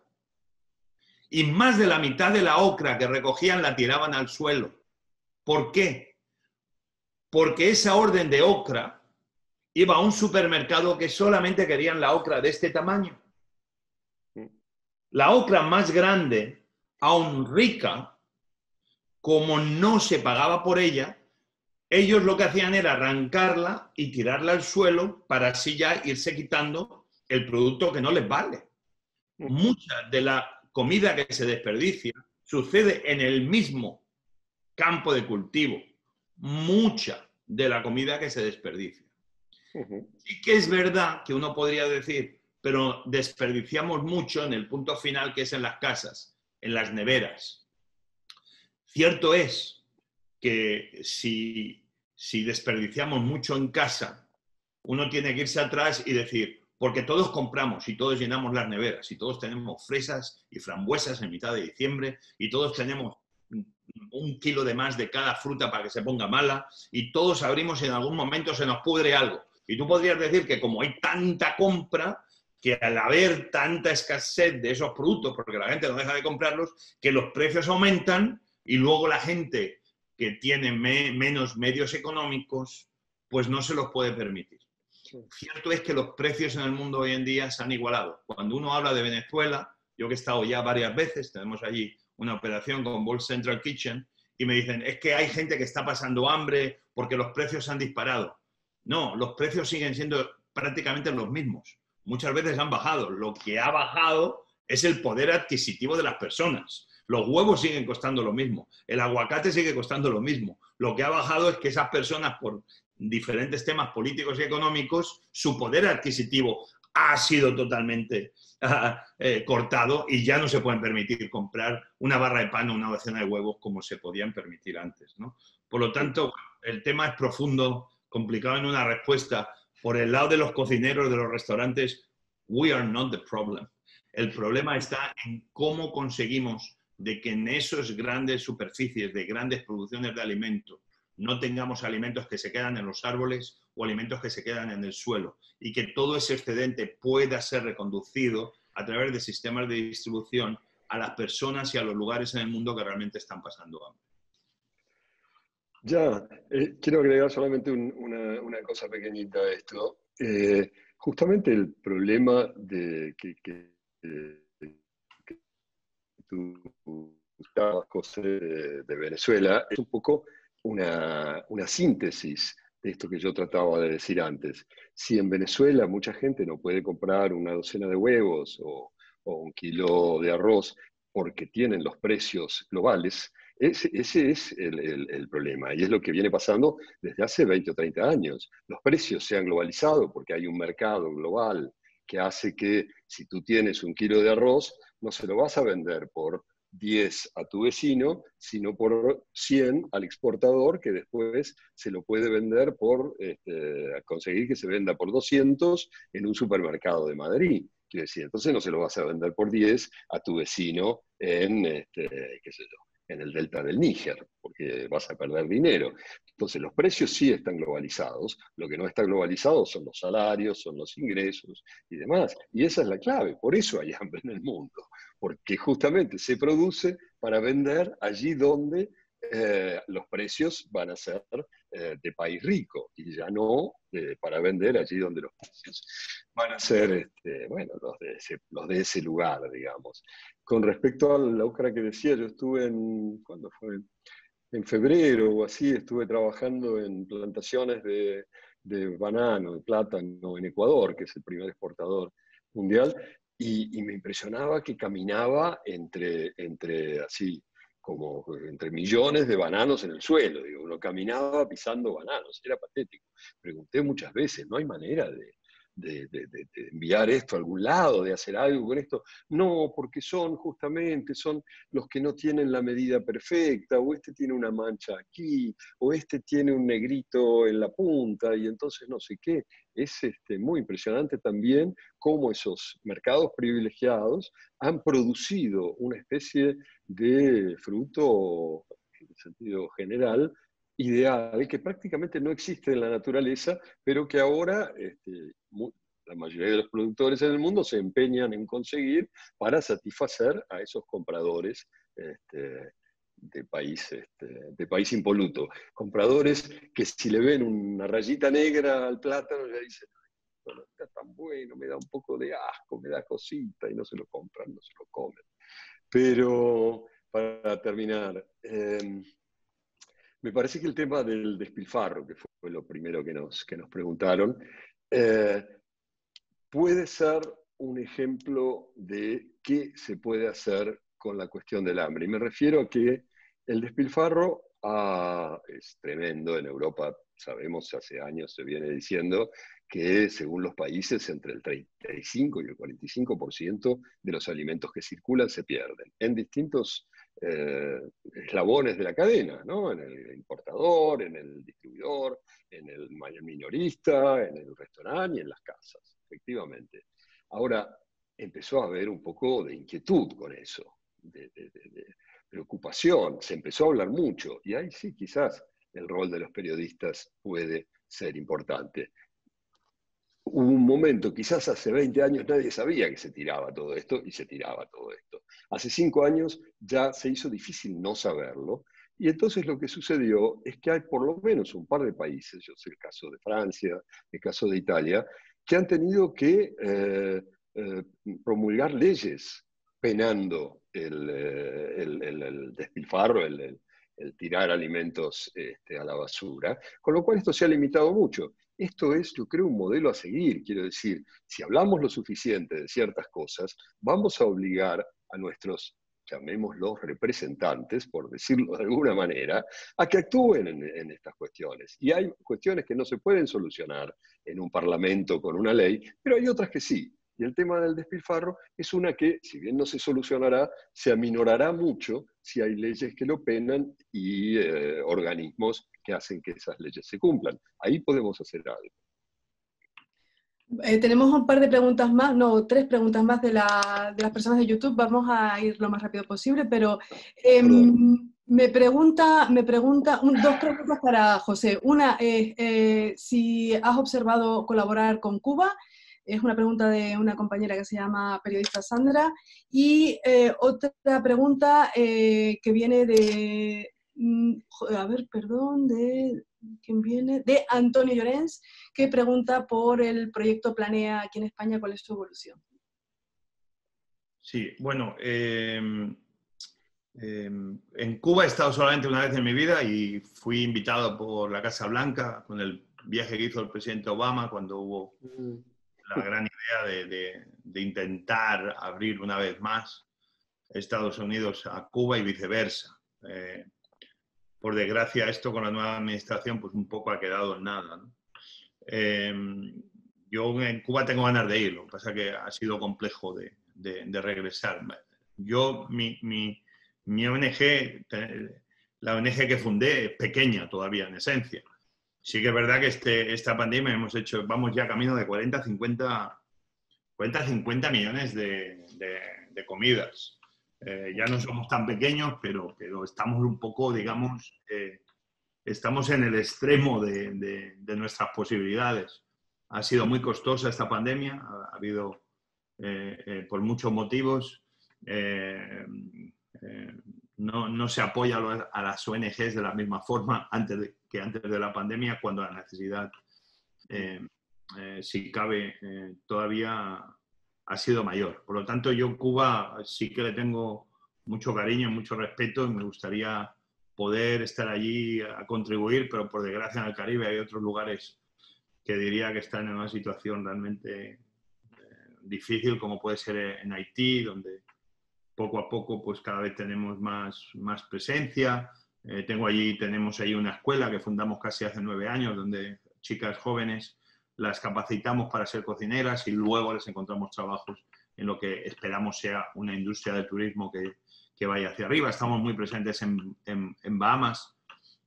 y más de la mitad de la ocra que recogían la tiraban al suelo. ¿Por qué? Porque esa orden de ocra iba a un supermercado que solamente querían la ocra de este tamaño. La ocra más grande, aún rica, como no se pagaba por ella, ellos lo que hacían era arrancarla y tirarla al suelo para así ya irse quitando el producto que no les vale. Mucha de la comida que se desperdicia sucede en el mismo campo de cultivo. Mucha de la comida que se desperdicia. Sí que es verdad que uno podría decir, pero desperdiciamos mucho en el punto final que es en las casas, en las neveras. Cierto es que si, si desperdiciamos mucho en casa, uno tiene que irse atrás y decir, porque todos compramos y todos llenamos las neveras y todos tenemos fresas y frambuesas en mitad de diciembre y todos tenemos un kilo de más de cada fruta para que se ponga mala y todos abrimos y en algún momento se nos pudre algo. Y tú podrías decir que como hay tanta compra, que al haber tanta escasez de esos productos, porque la gente no deja de comprarlos, que los precios aumentan y luego la gente que tiene menos medios económicos, pues no se los puede permitir. Cierto es que los precios en el mundo hoy en día se han igualado. Cuando uno habla de Venezuela, yo que he estado ya varias veces, tenemos allí una operación con Ball Central Kitchen, y me dicen, es que hay gente que está pasando hambre porque los precios han disparado. No, los precios siguen siendo prácticamente los mismos. Muchas veces han bajado. Lo que ha bajado es el poder adquisitivo de las personas. Los huevos siguen costando lo mismo, el aguacate sigue costando lo mismo. Lo que ha bajado es que esas personas, por diferentes temas políticos y económicos, su poder adquisitivo ha sido totalmente eh, cortado y ya no se pueden permitir comprar una barra de pan o una docena de huevos como se podían permitir antes. Por lo tanto, el tema es profundo, complicado en una respuesta. Por el lado de los cocineros de los restaurantes, we are not the problem. El problema está en cómo conseguimos de que en esas grandes superficies de grandes producciones de alimentos no tengamos alimentos que se quedan en los árboles o alimentos que se quedan en el suelo y que todo ese excedente pueda ser reconducido a través de sistemas de distribución a las personas y a los lugares en el mundo que realmente están pasando hambre. Ya, eh, quiero agregar solamente una, cosa pequeñita a esto. Eh, justamente el problema de que, que, tú José, de Venezuela es un poco una, síntesis de esto que yo trataba de decir antes. Si en Venezuela mucha gente no puede comprar una docena de huevos o, un kilo de arroz porque tienen los precios globales, ese, es el, el, problema y es lo que viene pasando desde hace 20 o 30 años. Los precios se han globalizado porque hay un mercado global que hace que si tú tienes un kilo de arroz, no se lo vas a vender por 10 a tu vecino, sino por 100 al exportador, que después se lo puede vender por, este, conseguir que se venda por 200 en un supermercado de Madrid. Quiero decir, entonces no se lo vas a vender por 10 a tu vecino en, este, en el delta del Níger, porque vas a perder dinero. Entonces, los precios sí están globalizados, lo que no está globalizado son los salarios, son los ingresos y demás. Y esa es la clave, por eso hay hambre en el mundo, porque justamente se produce para vender allí donde eh, los precios van a ser eh, de país rico y ya no eh, para vender allí donde los precios van a ser este, bueno, los, de ese, lugar, digamos. Con respecto a la Óscar que decía, yo estuve en, ¿cuándo fue? En febrero o así, estuve trabajando en plantaciones de, banano, de plátano en Ecuador, que es el primer exportador mundial, y, y me impresionaba que caminaba entre, entre así, como entre millones de bananos en el suelo. Digo, uno caminaba pisando bananos, era patético. Pregunté muchas veces, ¿no hay manera de, de, enviar esto a algún lado, de hacer algo con esto. No, porque son justamente, son los que no tienen la medida perfecta, o este tiene una mancha aquí, o este tiene un negrito en la punta, y entonces no sé qué. Es este, muy impresionante también cómo esos mercados privilegiados han producido una especie de fruto, en sentido general, ideal que prácticamente no existe en la naturaleza, pero que ahora este, la mayoría de los productores en el mundo se empeñan en conseguir para satisfacer a esos compradores este, de, país, este, de país impoluto. Compradores que si le ven una rayita negra al plátano ya dicen, no está tan bueno, me da un poco de asco, me da cosita y no se lo compran, no se lo comen. Pero para terminar, em, me parece que el tema del despilfarro, que fue lo primero que nos, que nos preguntaron, eh, puede ser un ejemplo de qué se puede hacer con la cuestión del hambre. Y me refiero a que el despilfarro ah, es tremendo. En Europa, sabemos, hace años se viene diciendo que según los países entre el 35 y el 45% de los alimentos que circulan se pierden en distintos eh, eslabones de la cadena, ¿no? en el importador, en el distribuidor, en el minorista, en el restaurante y en las casas, efectivamente. Ahora, empezó a haber un poco de inquietud con eso, de, de preocupación, se empezó a hablar mucho, y ahí sí quizás el rol de los periodistas puede ser importante hubo un momento, quizás hace 20 años nadie sabía que se tiraba todo esto y se tiraba todo esto. Hace 5 años ya se hizo difícil no saberlo y entonces lo que sucedió es que hay por lo menos un par de países, yo sé el caso de Francia, el caso de Italia, que han tenido que eh, eh, promulgar leyes penando el, eh, despilfarro, el, tirar alimentos este, a la basura, con lo cual esto se ha limitado mucho. Esto es, yo creo, un modelo a seguir. Quiero decir, si hablamos lo suficiente de ciertas cosas, vamos a obligar a nuestros, llamémoslos representantes, por decirlo de alguna manera, a que actúen en, en estas cuestiones. Y hay cuestiones que no se pueden solucionar en un parlamento con una ley, pero hay otras que sí. Y el tema del despilfarro es una que, si bien no se solucionará, se aminorará mucho si hay leyes que lo penan y eh, organismos que hacen que esas leyes se cumplan. Ahí podemos hacer algo. Eh, tenemos un par de preguntas más, no, tres preguntas más de, las personas de YouTube. Vamos a ir lo más rápido posible, pero em, me pregunta, me pregunta dos preguntas para José. Una es eh, si has observado colaborar con Cuba es una pregunta de una compañera que se llama periodista Sandra. Y eh, otra pregunta eh, que viene de, mm, a ver, perdón, de, ¿quién viene? De Antonio Llorens, que pregunta por el proyecto Planea aquí en España, cuál es su evolución. Sí, bueno, em, em, en Cuba he estado solamente una vez en mi vida y fui invitado por la Casa Blanca con el viaje que hizo el presidente Obama cuando hubo mm la gran idea de, intentar abrir una vez más Estados Unidos a Cuba y viceversa. Eh, por desgracia, esto con la nueva administración, pues un poco ha quedado en nada. Em, yo en Cuba tengo ganas de ir, lo que pasa que ha sido complejo de, regresar. Yo, mi, mi, mi ONG, la ONG que fundé es pequeña todavía en esencia sí que es verdad que este, esta pandemia hemos hecho, vamos ya camino de 40, 50, 40, 50 millones de, comidas. Eh, ya no somos tan pequeños, pero, pero estamos un poco, digamos, eh, estamos en el extremo de, nuestras posibilidades. Ha sido muy costosa esta pandemia, ha, habido eh, por muchos motivos. Eh, no, se apoya a las ONGs de la misma forma antes que antes de la pandemia, cuando la necesidad, si cabe, todavía ha sido mayor. Por lo tanto, yo Cuba sí que le tengo mucho cariño, mucho respeto y me gustaría poder estar allí a contribuir, pero por desgracia en el Caribe hay otros lugares que diría que están en una situación realmente eh, difícil, como puede ser en Haití, donde poco a poco pues cada vez tenemos más, más presencia. Eh, tengo allí, tenemos ahí una escuela que fundamos casi hace nueve años, donde chicas jóvenes las capacitamos para ser cocineras y luego les encontramos trabajos en lo que esperamos sea una industria del turismo que, que vaya hacia arriba. Estamos muy presentes en, en, Bahamas.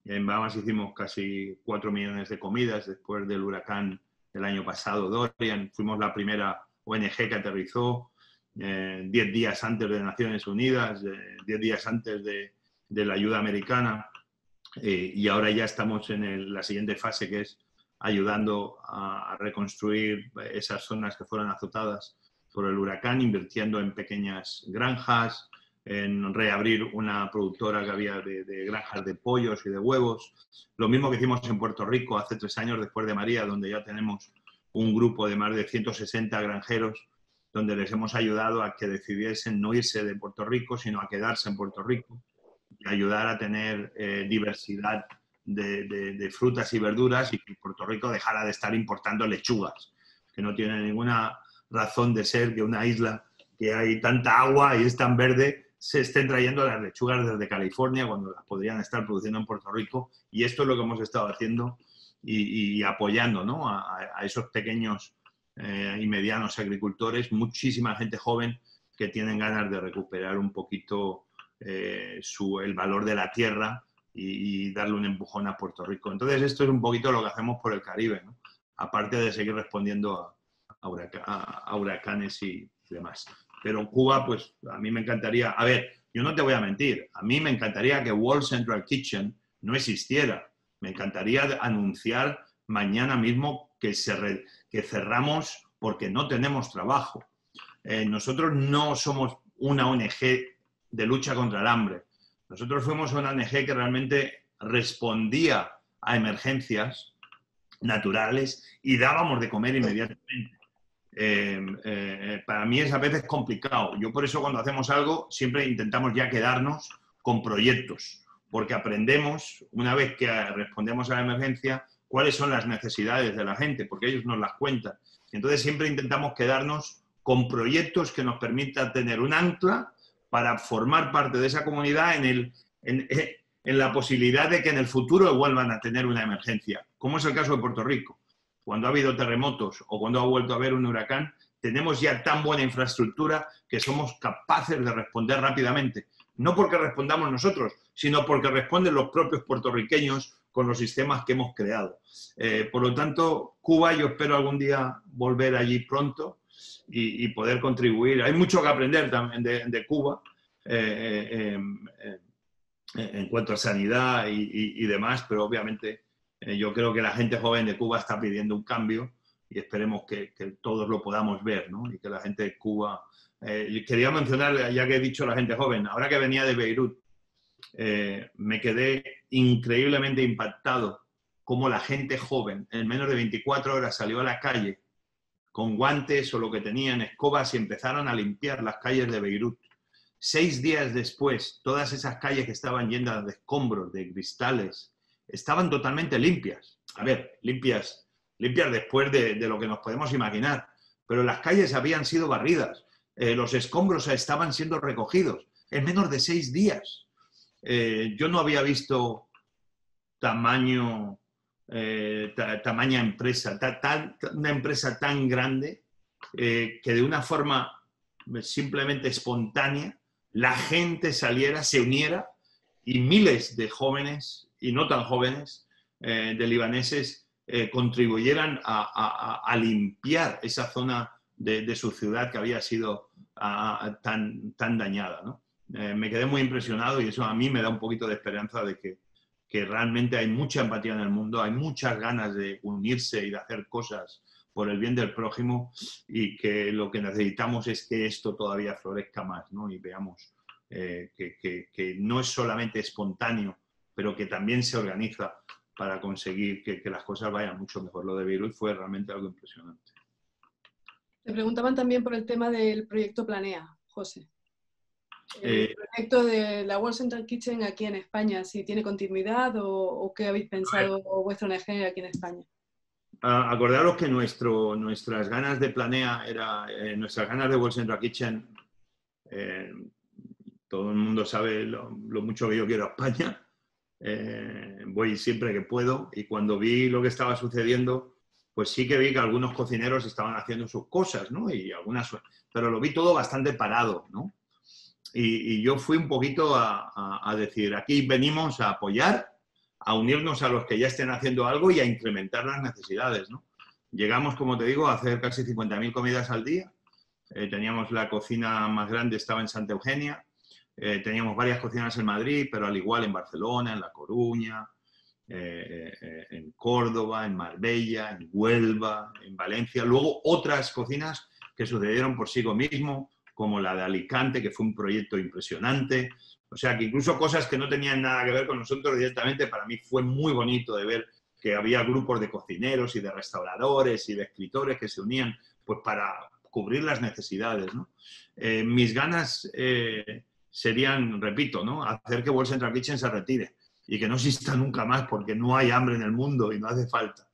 En Bahamas hicimos casi 4 millones de comidas después del huracán del año pasado, Dorian. Fuimos la primera ONG que aterrizó 10 eh, días antes de Naciones Unidas, 10 eh, días antes de, de, la ayuda americana. Eh, y ahora ya estamos en la siguiente fase, que es ayudando a, a, reconstruir esas zonas que fueron azotadas por el huracán, invirtiendo en pequeñas granjas, en reabrir una productora que había de, granjas de pollos y de huevos. Lo mismo que hicimos en Puerto Rico hace tres años después de María, donde ya tenemos un grupo de más de 160 granjeros, donde les hemos ayudado a que decidiesen no irse de Puerto Rico, sino a quedarse en Puerto Rico y ayudar a tener eh, diversidad de, frutas y verduras y que Puerto Rico dejara de estar importando lechugas, que no tiene ninguna razón de ser que una isla que hay tanta agua y es tan verde se estén trayendo las lechugas desde California cuando las podrían estar produciendo en Puerto Rico. Y esto es lo que hemos estado haciendo y, apoyando ¿no? a, esos pequeños eh, y medianos agricultores, muchísima gente joven que tienen ganas de recuperar un poquito eh, su, el valor de la tierra y, darle un empujón a Puerto Rico. Entonces, esto es un poquito lo que hacemos por el Caribe, ¿no? aparte de seguir respondiendo a, huracanes y demás. Pero Cuba, pues a mí me encantaría, a ver, yo no te voy a mentir, a mí me encantaría que World Central Kitchen no existiera. Me encantaría anunciar mañana mismo que, se que cerramos porque no tenemos trabajo. Eh, nosotros no somos una ONG de lucha contra el hambre. Nosotros fuimos una ONG que realmente respondía a emergencias naturales y dábamos de comer inmediatamente. Em, eh, para mí es a veces complicado. Yo por eso cuando hacemos algo siempre intentamos ya quedarnos con proyectos, porque aprendemos, una vez que respondemos a la emergencia, cuáles son las necesidades de la gente, porque ellos nos las cuentan. Entonces siempre intentamos quedarnos con proyectos que nos permitan tener un ancla para formar parte de esa comunidad en, el, en, en la posibilidad de que en el futuro vuelvan a tener una emergencia, como es el caso de Puerto Rico cuando ha habido terremotos o cuando ha vuelto a haber un huracán, tenemos ya tan buena infraestructura que somos capaces de responder rápidamente. No porque respondamos nosotros, sino porque responden los propios puertorriqueños con los sistemas que hemos creado. Eh, por lo tanto, Cuba, yo espero algún día volver allí pronto y, poder contribuir. Hay mucho que aprender también de, Cuba eh, eh, en cuanto a sanidad y demás, pero obviamente eh, yo creo que la gente joven de Cuba está pidiendo un cambio y esperemos que, todos lo podamos ver, ¿no? Y que la gente de Cuba... Eh, quería mencionar, ya que he dicho la gente joven, ahora que venía de Beirut, eh, me quedé increíblemente impactado cómo la gente joven en menos de 24 horas salió a la calle con guantes o lo que tenían, escobas y empezaron a limpiar las calles de Beirut. Seis días después, todas esas calles que estaban llenas de escombros, de cristales, estaban totalmente limpias. A ver, limpias, limpias después de, lo que nos podemos imaginar, pero las calles habían sido barridas, eh, los escombros estaban siendo recogidos en menos de seis días. Eh, yo no había visto tamaño, eh, tamaña empresa, una empresa tan grande que de una forma simplemente espontánea la gente saliera, se uniera y miles de jóvenes y no tan jóvenes eh, de libaneses eh, contribuyeran a, limpiar esa zona de, su ciudad que había sido tan, tan dañada. Eh, me quedé muy impresionado y eso a mí me da un poquito de esperanza de que que realmente hay mucha empatía en el mundo, hay muchas ganas de unirse y de hacer cosas por el bien del prójimo y que lo que necesitamos es que esto todavía florezca más ¿no? y veamos eh, que, no es solamente espontáneo, pero que también se organiza para conseguir que, las cosas vayan mucho mejor. Lo de Beirut fue realmente algo impresionante. Te preguntaban también por el tema del proyecto Planea, José. El eh, proyecto de la World Central Kitchen aquí en España, si tiene continuidad o, qué habéis pensado o vuestra ONG aquí en España. acordaros que nuestro, nuestras ganas de Planea, era, eh, nuestras ganas de World Central Kitchen, eh, todo el mundo sabe lo, mucho que yo quiero a España. voy siempre que puedo y cuando vi lo que estaba sucediendo, pues sí que vi que algunos cocineros estaban haciendo sus cosas, ¿no? Y algunas, pero lo vi todo bastante parado, ¿no? Y, yo fui un poquito a, decir, aquí venimos a apoyar, a unirnos a los que ya estén haciendo algo y a incrementar las necesidades. ¿no? Llegamos, como te digo, a hacer casi 50.000 comidas al día. Eh, teníamos la cocina más grande, estaba en Santa Eugenia. Eh, teníamos varias cocinas en Madrid, pero al igual en Barcelona, en La Coruña, eh, en Córdoba, en Marbella, en Huelva, en Valencia. Luego otras cocinas que sucedieron por sí mismo, como la de Alicante, que fue un proyecto impresionante. O sea, que incluso cosas que no tenían nada que ver con nosotros directamente, para mí fue muy bonito de ver que había grupos de cocineros y de restauradores y de escritores que se unían pues, para cubrir las necesidades. Eh, mis ganas eh, serían, repito, ¿no? hacer que World Central Kitchen se retire y que no exista nunca más porque no hay hambre en el mundo y no hace falta.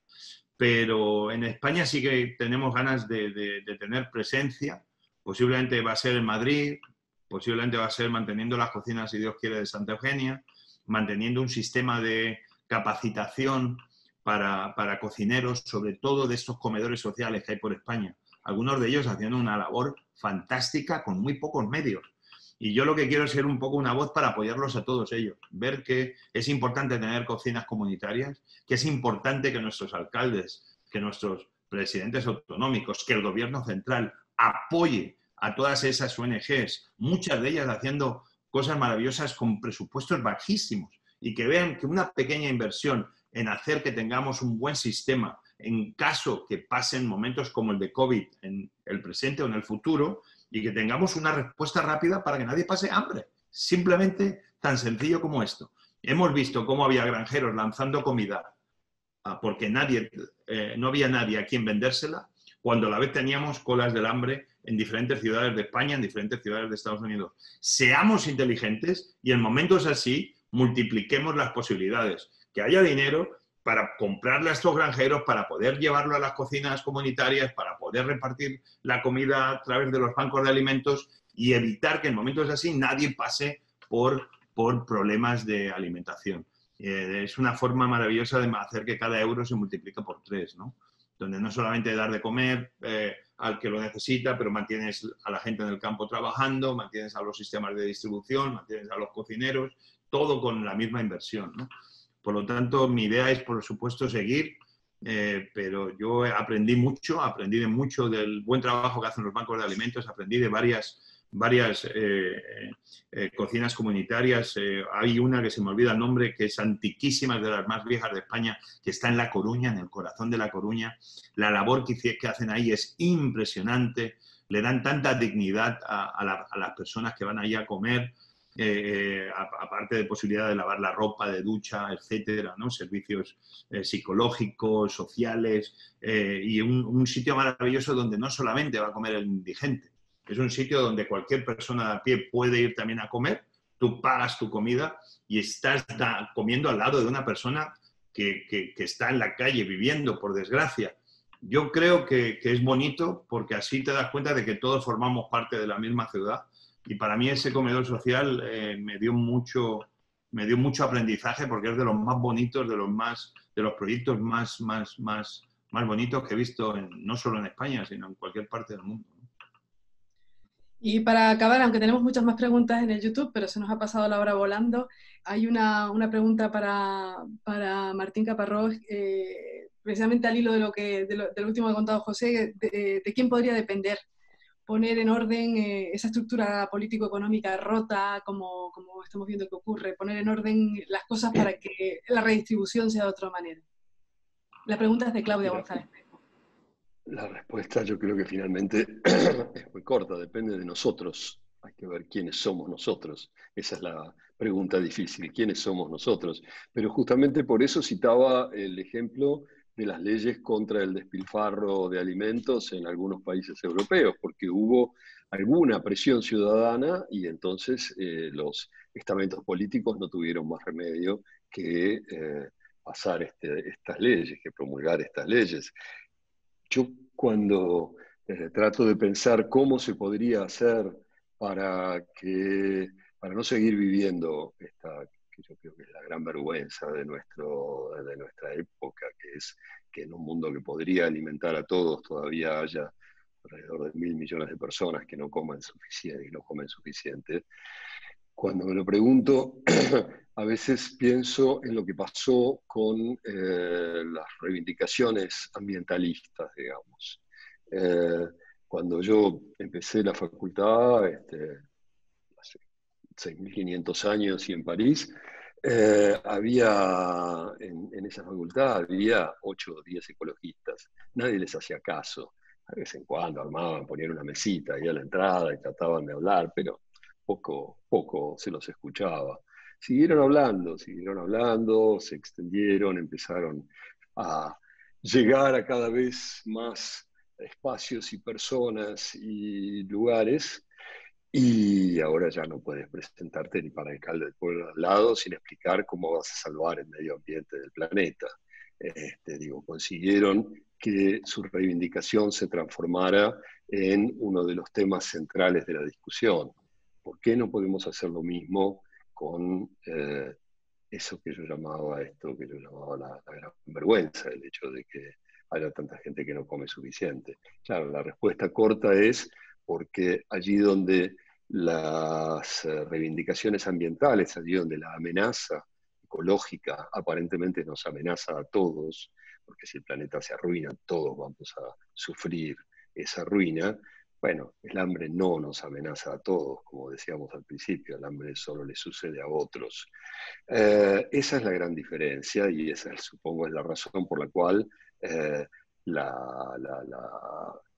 Pero en España sí que tenemos ganas de, de tener presencia Posiblemente va a ser en Madrid, posiblemente va a ser manteniendo las cocinas, si Dios quiere, de Santa Eugenia, manteniendo un sistema de capacitación para, cocineros, sobre todo de estos comedores sociales que hay por España. Algunos de ellos haciendo una labor fantástica con muy pocos medios. Y yo lo que quiero es ser un poco una voz para apoyarlos a todos ellos, ver que es importante tener cocinas comunitarias, que es importante que nuestros alcaldes, que nuestros presidentes autonómicos, que el gobierno central apoye a todas esas ONGs, muchas de ellas haciendo cosas maravillosas con presupuestos bajísimos y que vean que una pequeña inversión en hacer que tengamos un buen sistema en caso que pasen momentos como el de COVID en el presente o en el futuro y que tengamos una respuesta rápida para que nadie pase hambre. Simplemente tan sencillo como esto. Hemos visto cómo había granjeros lanzando comida ah, porque nadie, eh, no había nadie a quien vendérsela cuando a la vez teníamos colas del hambre en diferentes ciudades de España, en diferentes ciudades de Estados Unidos. Seamos inteligentes y en momentos así multipliquemos las posibilidades. Que haya dinero para comprarle a estos granjeros, para poder llevarlo a las cocinas comunitarias, para poder repartir la comida a través de los bancos de alimentos y evitar que en momentos así nadie pase por, por problemas de alimentación. Eh, es una forma maravillosa de hacer que cada euro se multiplique por tres, ¿no? Donde no solamente dar de comer eh, al que lo necesita, pero mantienes a la gente en el campo trabajando, mantienes a los sistemas de distribución, mantienes a los cocineros, todo con la misma inversión. Por lo tanto, mi idea es, por supuesto, seguir, eh, pero yo aprendí mucho, aprendí de mucho del buen trabajo que hacen los bancos de alimentos, aprendí de varias varias eh, eh, cocinas comunitarias. Eh, hay una que se me olvida el nombre, que es antiquísima, de las más viejas de España, que está en La Coruña, en el corazón de La Coruña. La labor que, hacen ahí es impresionante. Le dan tanta dignidad a, las personas que van allí a comer. aparte de posibilidad de lavar la ropa, de ducha, etcétera, ¿no? servicios psicológicos, sociales y un, sitio maravilloso donde no solamente va a comer el indigente, es un sitio donde cualquier persona de a pie puede ir también a comer. Tú pagas tu comida y estás comiendo al lado de una persona que, está en la calle viviendo, por desgracia. Yo creo que, es bonito porque así te das cuenta de que todos formamos parte de la misma ciudad. Y para mí ese comedor social eh, me dio mucho, me dio mucho aprendizaje porque es de los más bonitos, de los más, de los proyectos más, más, más, más bonitos que he visto no solo en España, sino en cualquier parte del mundo. Y para acabar, aunque tenemos muchas más preguntas en el YouTube, pero se nos ha pasado la hora volando, hay una, una pregunta para, para, Martín Caparrós, eh, precisamente al hilo de lo, que, de lo, del último que ha contado José, de, quién podría depender poner en orden eh, esa estructura político-económica rota, como, como estamos viendo que ocurre, poner en orden las cosas para que la redistribución sea de otra manera. La pregunta es de Claudia González. La respuesta yo creo que finalmente es muy corta, depende de nosotros. Hay que ver quiénes somos nosotros. Esa es la pregunta difícil, quiénes somos nosotros. Pero justamente por eso citaba el ejemplo de las leyes contra el despilfarro de alimentos en algunos países europeos, porque hubo alguna presión ciudadana y entonces eh, los estamentos políticos no tuvieron más remedio que eh, pasar este, estas leyes, que promulgar estas leyes. Yo cuando eh, trato de pensar cómo se podría hacer para, que, para no seguir viviendo esta, que yo creo que es la gran vergüenza de, nuestro, de nuestra época, que es que en un mundo que podría alimentar a todos todavía haya alrededor de mil millones de personas que no comen suficiente y no comen suficiente. Cuando me lo pregunto, a veces pienso en lo que pasó con eh, las reivindicaciones ambientalistas, digamos. Eh, cuando yo empecé la facultad, este, hace 6.500 años y en París, eh, había en, esa facultad había 8 o 10 ecologistas. Nadie les hacía caso. De vez en cuando armaban, ponían una mesita ahí a la entrada y trataban de hablar, pero poco, poco se los escuchaba. Siguieron hablando, siguieron hablando, se extendieron, empezaron a llegar a cada vez más espacios y personas y lugares, y ahora ya no puedes presentarte ni para alcalde del pueblo al lado sin explicar cómo vas a salvar el medio ambiente del planeta. Este, digo, consiguieron que su reivindicación se transformara en uno de los temas centrales de la discusión. ¿Por qué no podemos hacer lo mismo con eh, eso que yo llamaba, esto que yo llamaba la, la, gran vergüenza, el hecho de que haya tanta gente que no come suficiente? Claro, la respuesta corta es porque allí donde las eh, reivindicaciones ambientales, allí donde la amenaza ecológica aparentemente nos amenaza a todos, porque si el planeta se arruina, todos vamos a sufrir esa ruina, bueno, el hambre no nos amenaza a todos, como decíamos al principio, el hambre solo le sucede a otros. Eh, esa es la gran diferencia y esa supongo es la razón por la cual eh, la,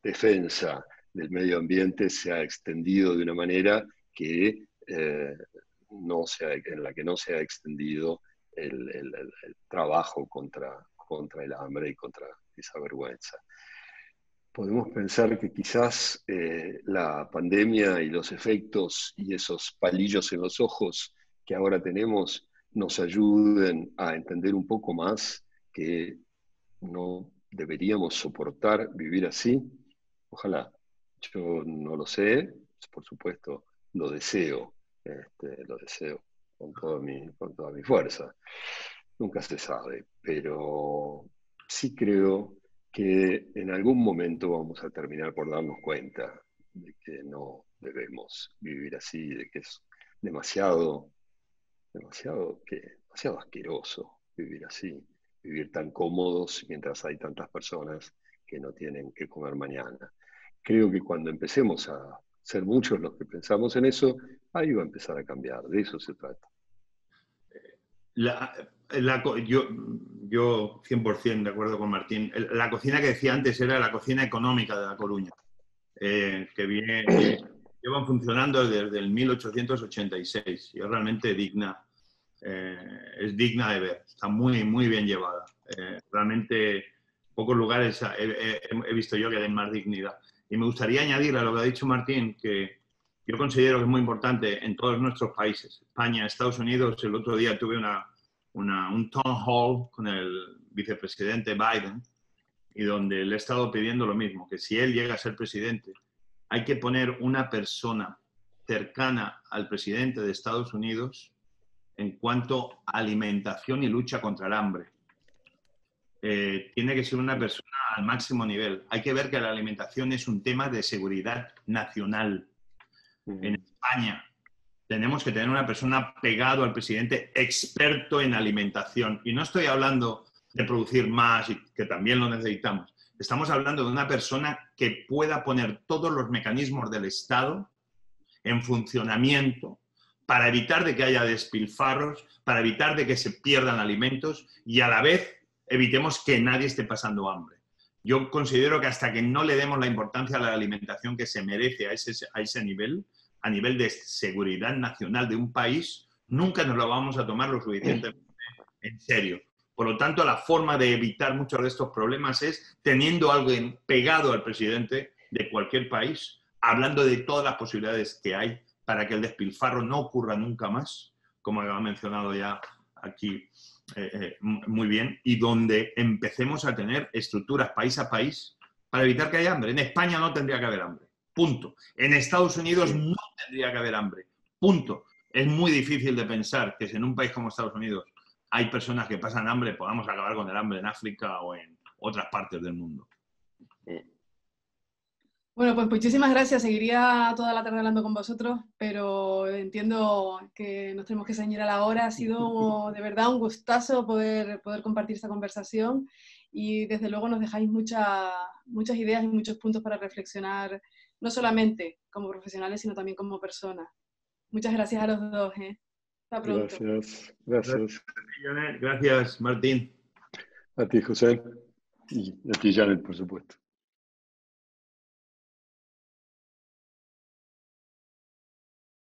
defensa del medio ambiente se ha extendido de una manera que eh, no en la que no se ha extendido el, trabajo contra, contra el hambre y contra esa vergüenza podemos pensar que quizás eh, la pandemia y los efectos y esos palillos en los ojos que ahora tenemos nos ayuden a entender un poco más que no deberíamos soportar vivir así. Ojalá. Yo no lo sé, por supuesto, lo deseo, este, lo deseo con, con toda mi fuerza. Nunca se sabe, pero sí creo que en algún momento vamos a terminar por darnos cuenta de que no debemos vivir así, de que es demasiado, demasiado, demasiado asqueroso vivir así, vivir tan cómodos mientras hay tantas personas que no tienen que comer mañana. Creo que cuando empecemos a ser muchos los que pensamos en eso, ahí va a empezar a cambiar, de eso se trata. La, yo, yo 100% de acuerdo con Martín. La cocina que decía antes era la cocina económica de La Coruña, eh, que viene, llevan funcionando desde el 1886 y es realmente digna, eh, es digna de ver, está muy, muy bien llevada. Eh, realmente pocos lugares he, he, visto yo que den más dignidad. Y me gustaría añadir a lo que ha dicho Martín, que yo considero que es muy importante en todos nuestros países, España, Estados Unidos. El otro día tuve una, un town hall con el vicepresidente Biden y donde le he estado pidiendo lo mismo, que si él llega a ser presidente, hay que poner una persona cercana al presidente de Estados Unidos en cuanto a alimentación y lucha contra el hambre. Eh, tiene que ser una persona al máximo nivel. Hay que ver que la alimentación es un tema de seguridad nacional. En España, tenemos que tener una persona pegado al presidente experto en alimentación. Y no estoy hablando de producir más, que también lo necesitamos, Estamos hablando de una persona que pueda poner todos los mecanismos del Estado en funcionamiento para evitar de que haya despilfarros, para evitar de que se pierdan alimentos y a la vez evitemos que nadie esté pasando hambre. Yo considero que hasta que no le demos la importancia a la alimentación que se merece a ese, a ese nivel, a nivel de seguridad nacional de un país, nunca nos lo vamos a tomar lo suficientemente en serio. Por lo tanto, la forma de evitar muchos de estos problemas es teniendo algo pegado al presidente de cualquier país, hablando de todas las posibilidades que hay para que el despilfarro no ocurra nunca más, como ha mencionado ya aquí eh, eh, muy bien, y donde empecemos a tener estructuras país a país para evitar que haya hambre. En España no tendría que haber hambre, punto. En Estados Unidos no tendría que haber hambre, punto. Es muy difícil de pensar que si en un país como Estados Unidos hay personas que pasan hambre, podamos acabar con el hambre en África o en otras partes del mundo. Bueno, pues muchísimas gracias. Seguiría toda la tarde hablando con vosotros, pero entiendo que nos tenemos que ceñir a la hora. Ha sido de verdad un gustazo poder, poder compartir esta conversación y desde luego nos dejáis muchas muchas ideas y muchos puntos para reflexionar, no solamente como profesionales, sino también como personas. Muchas gracias a los dos. ¿eh? Hasta pronto. Gracias, gracias. Gracias, Martín. A ti, José. Y a ti, Janet, por supuesto.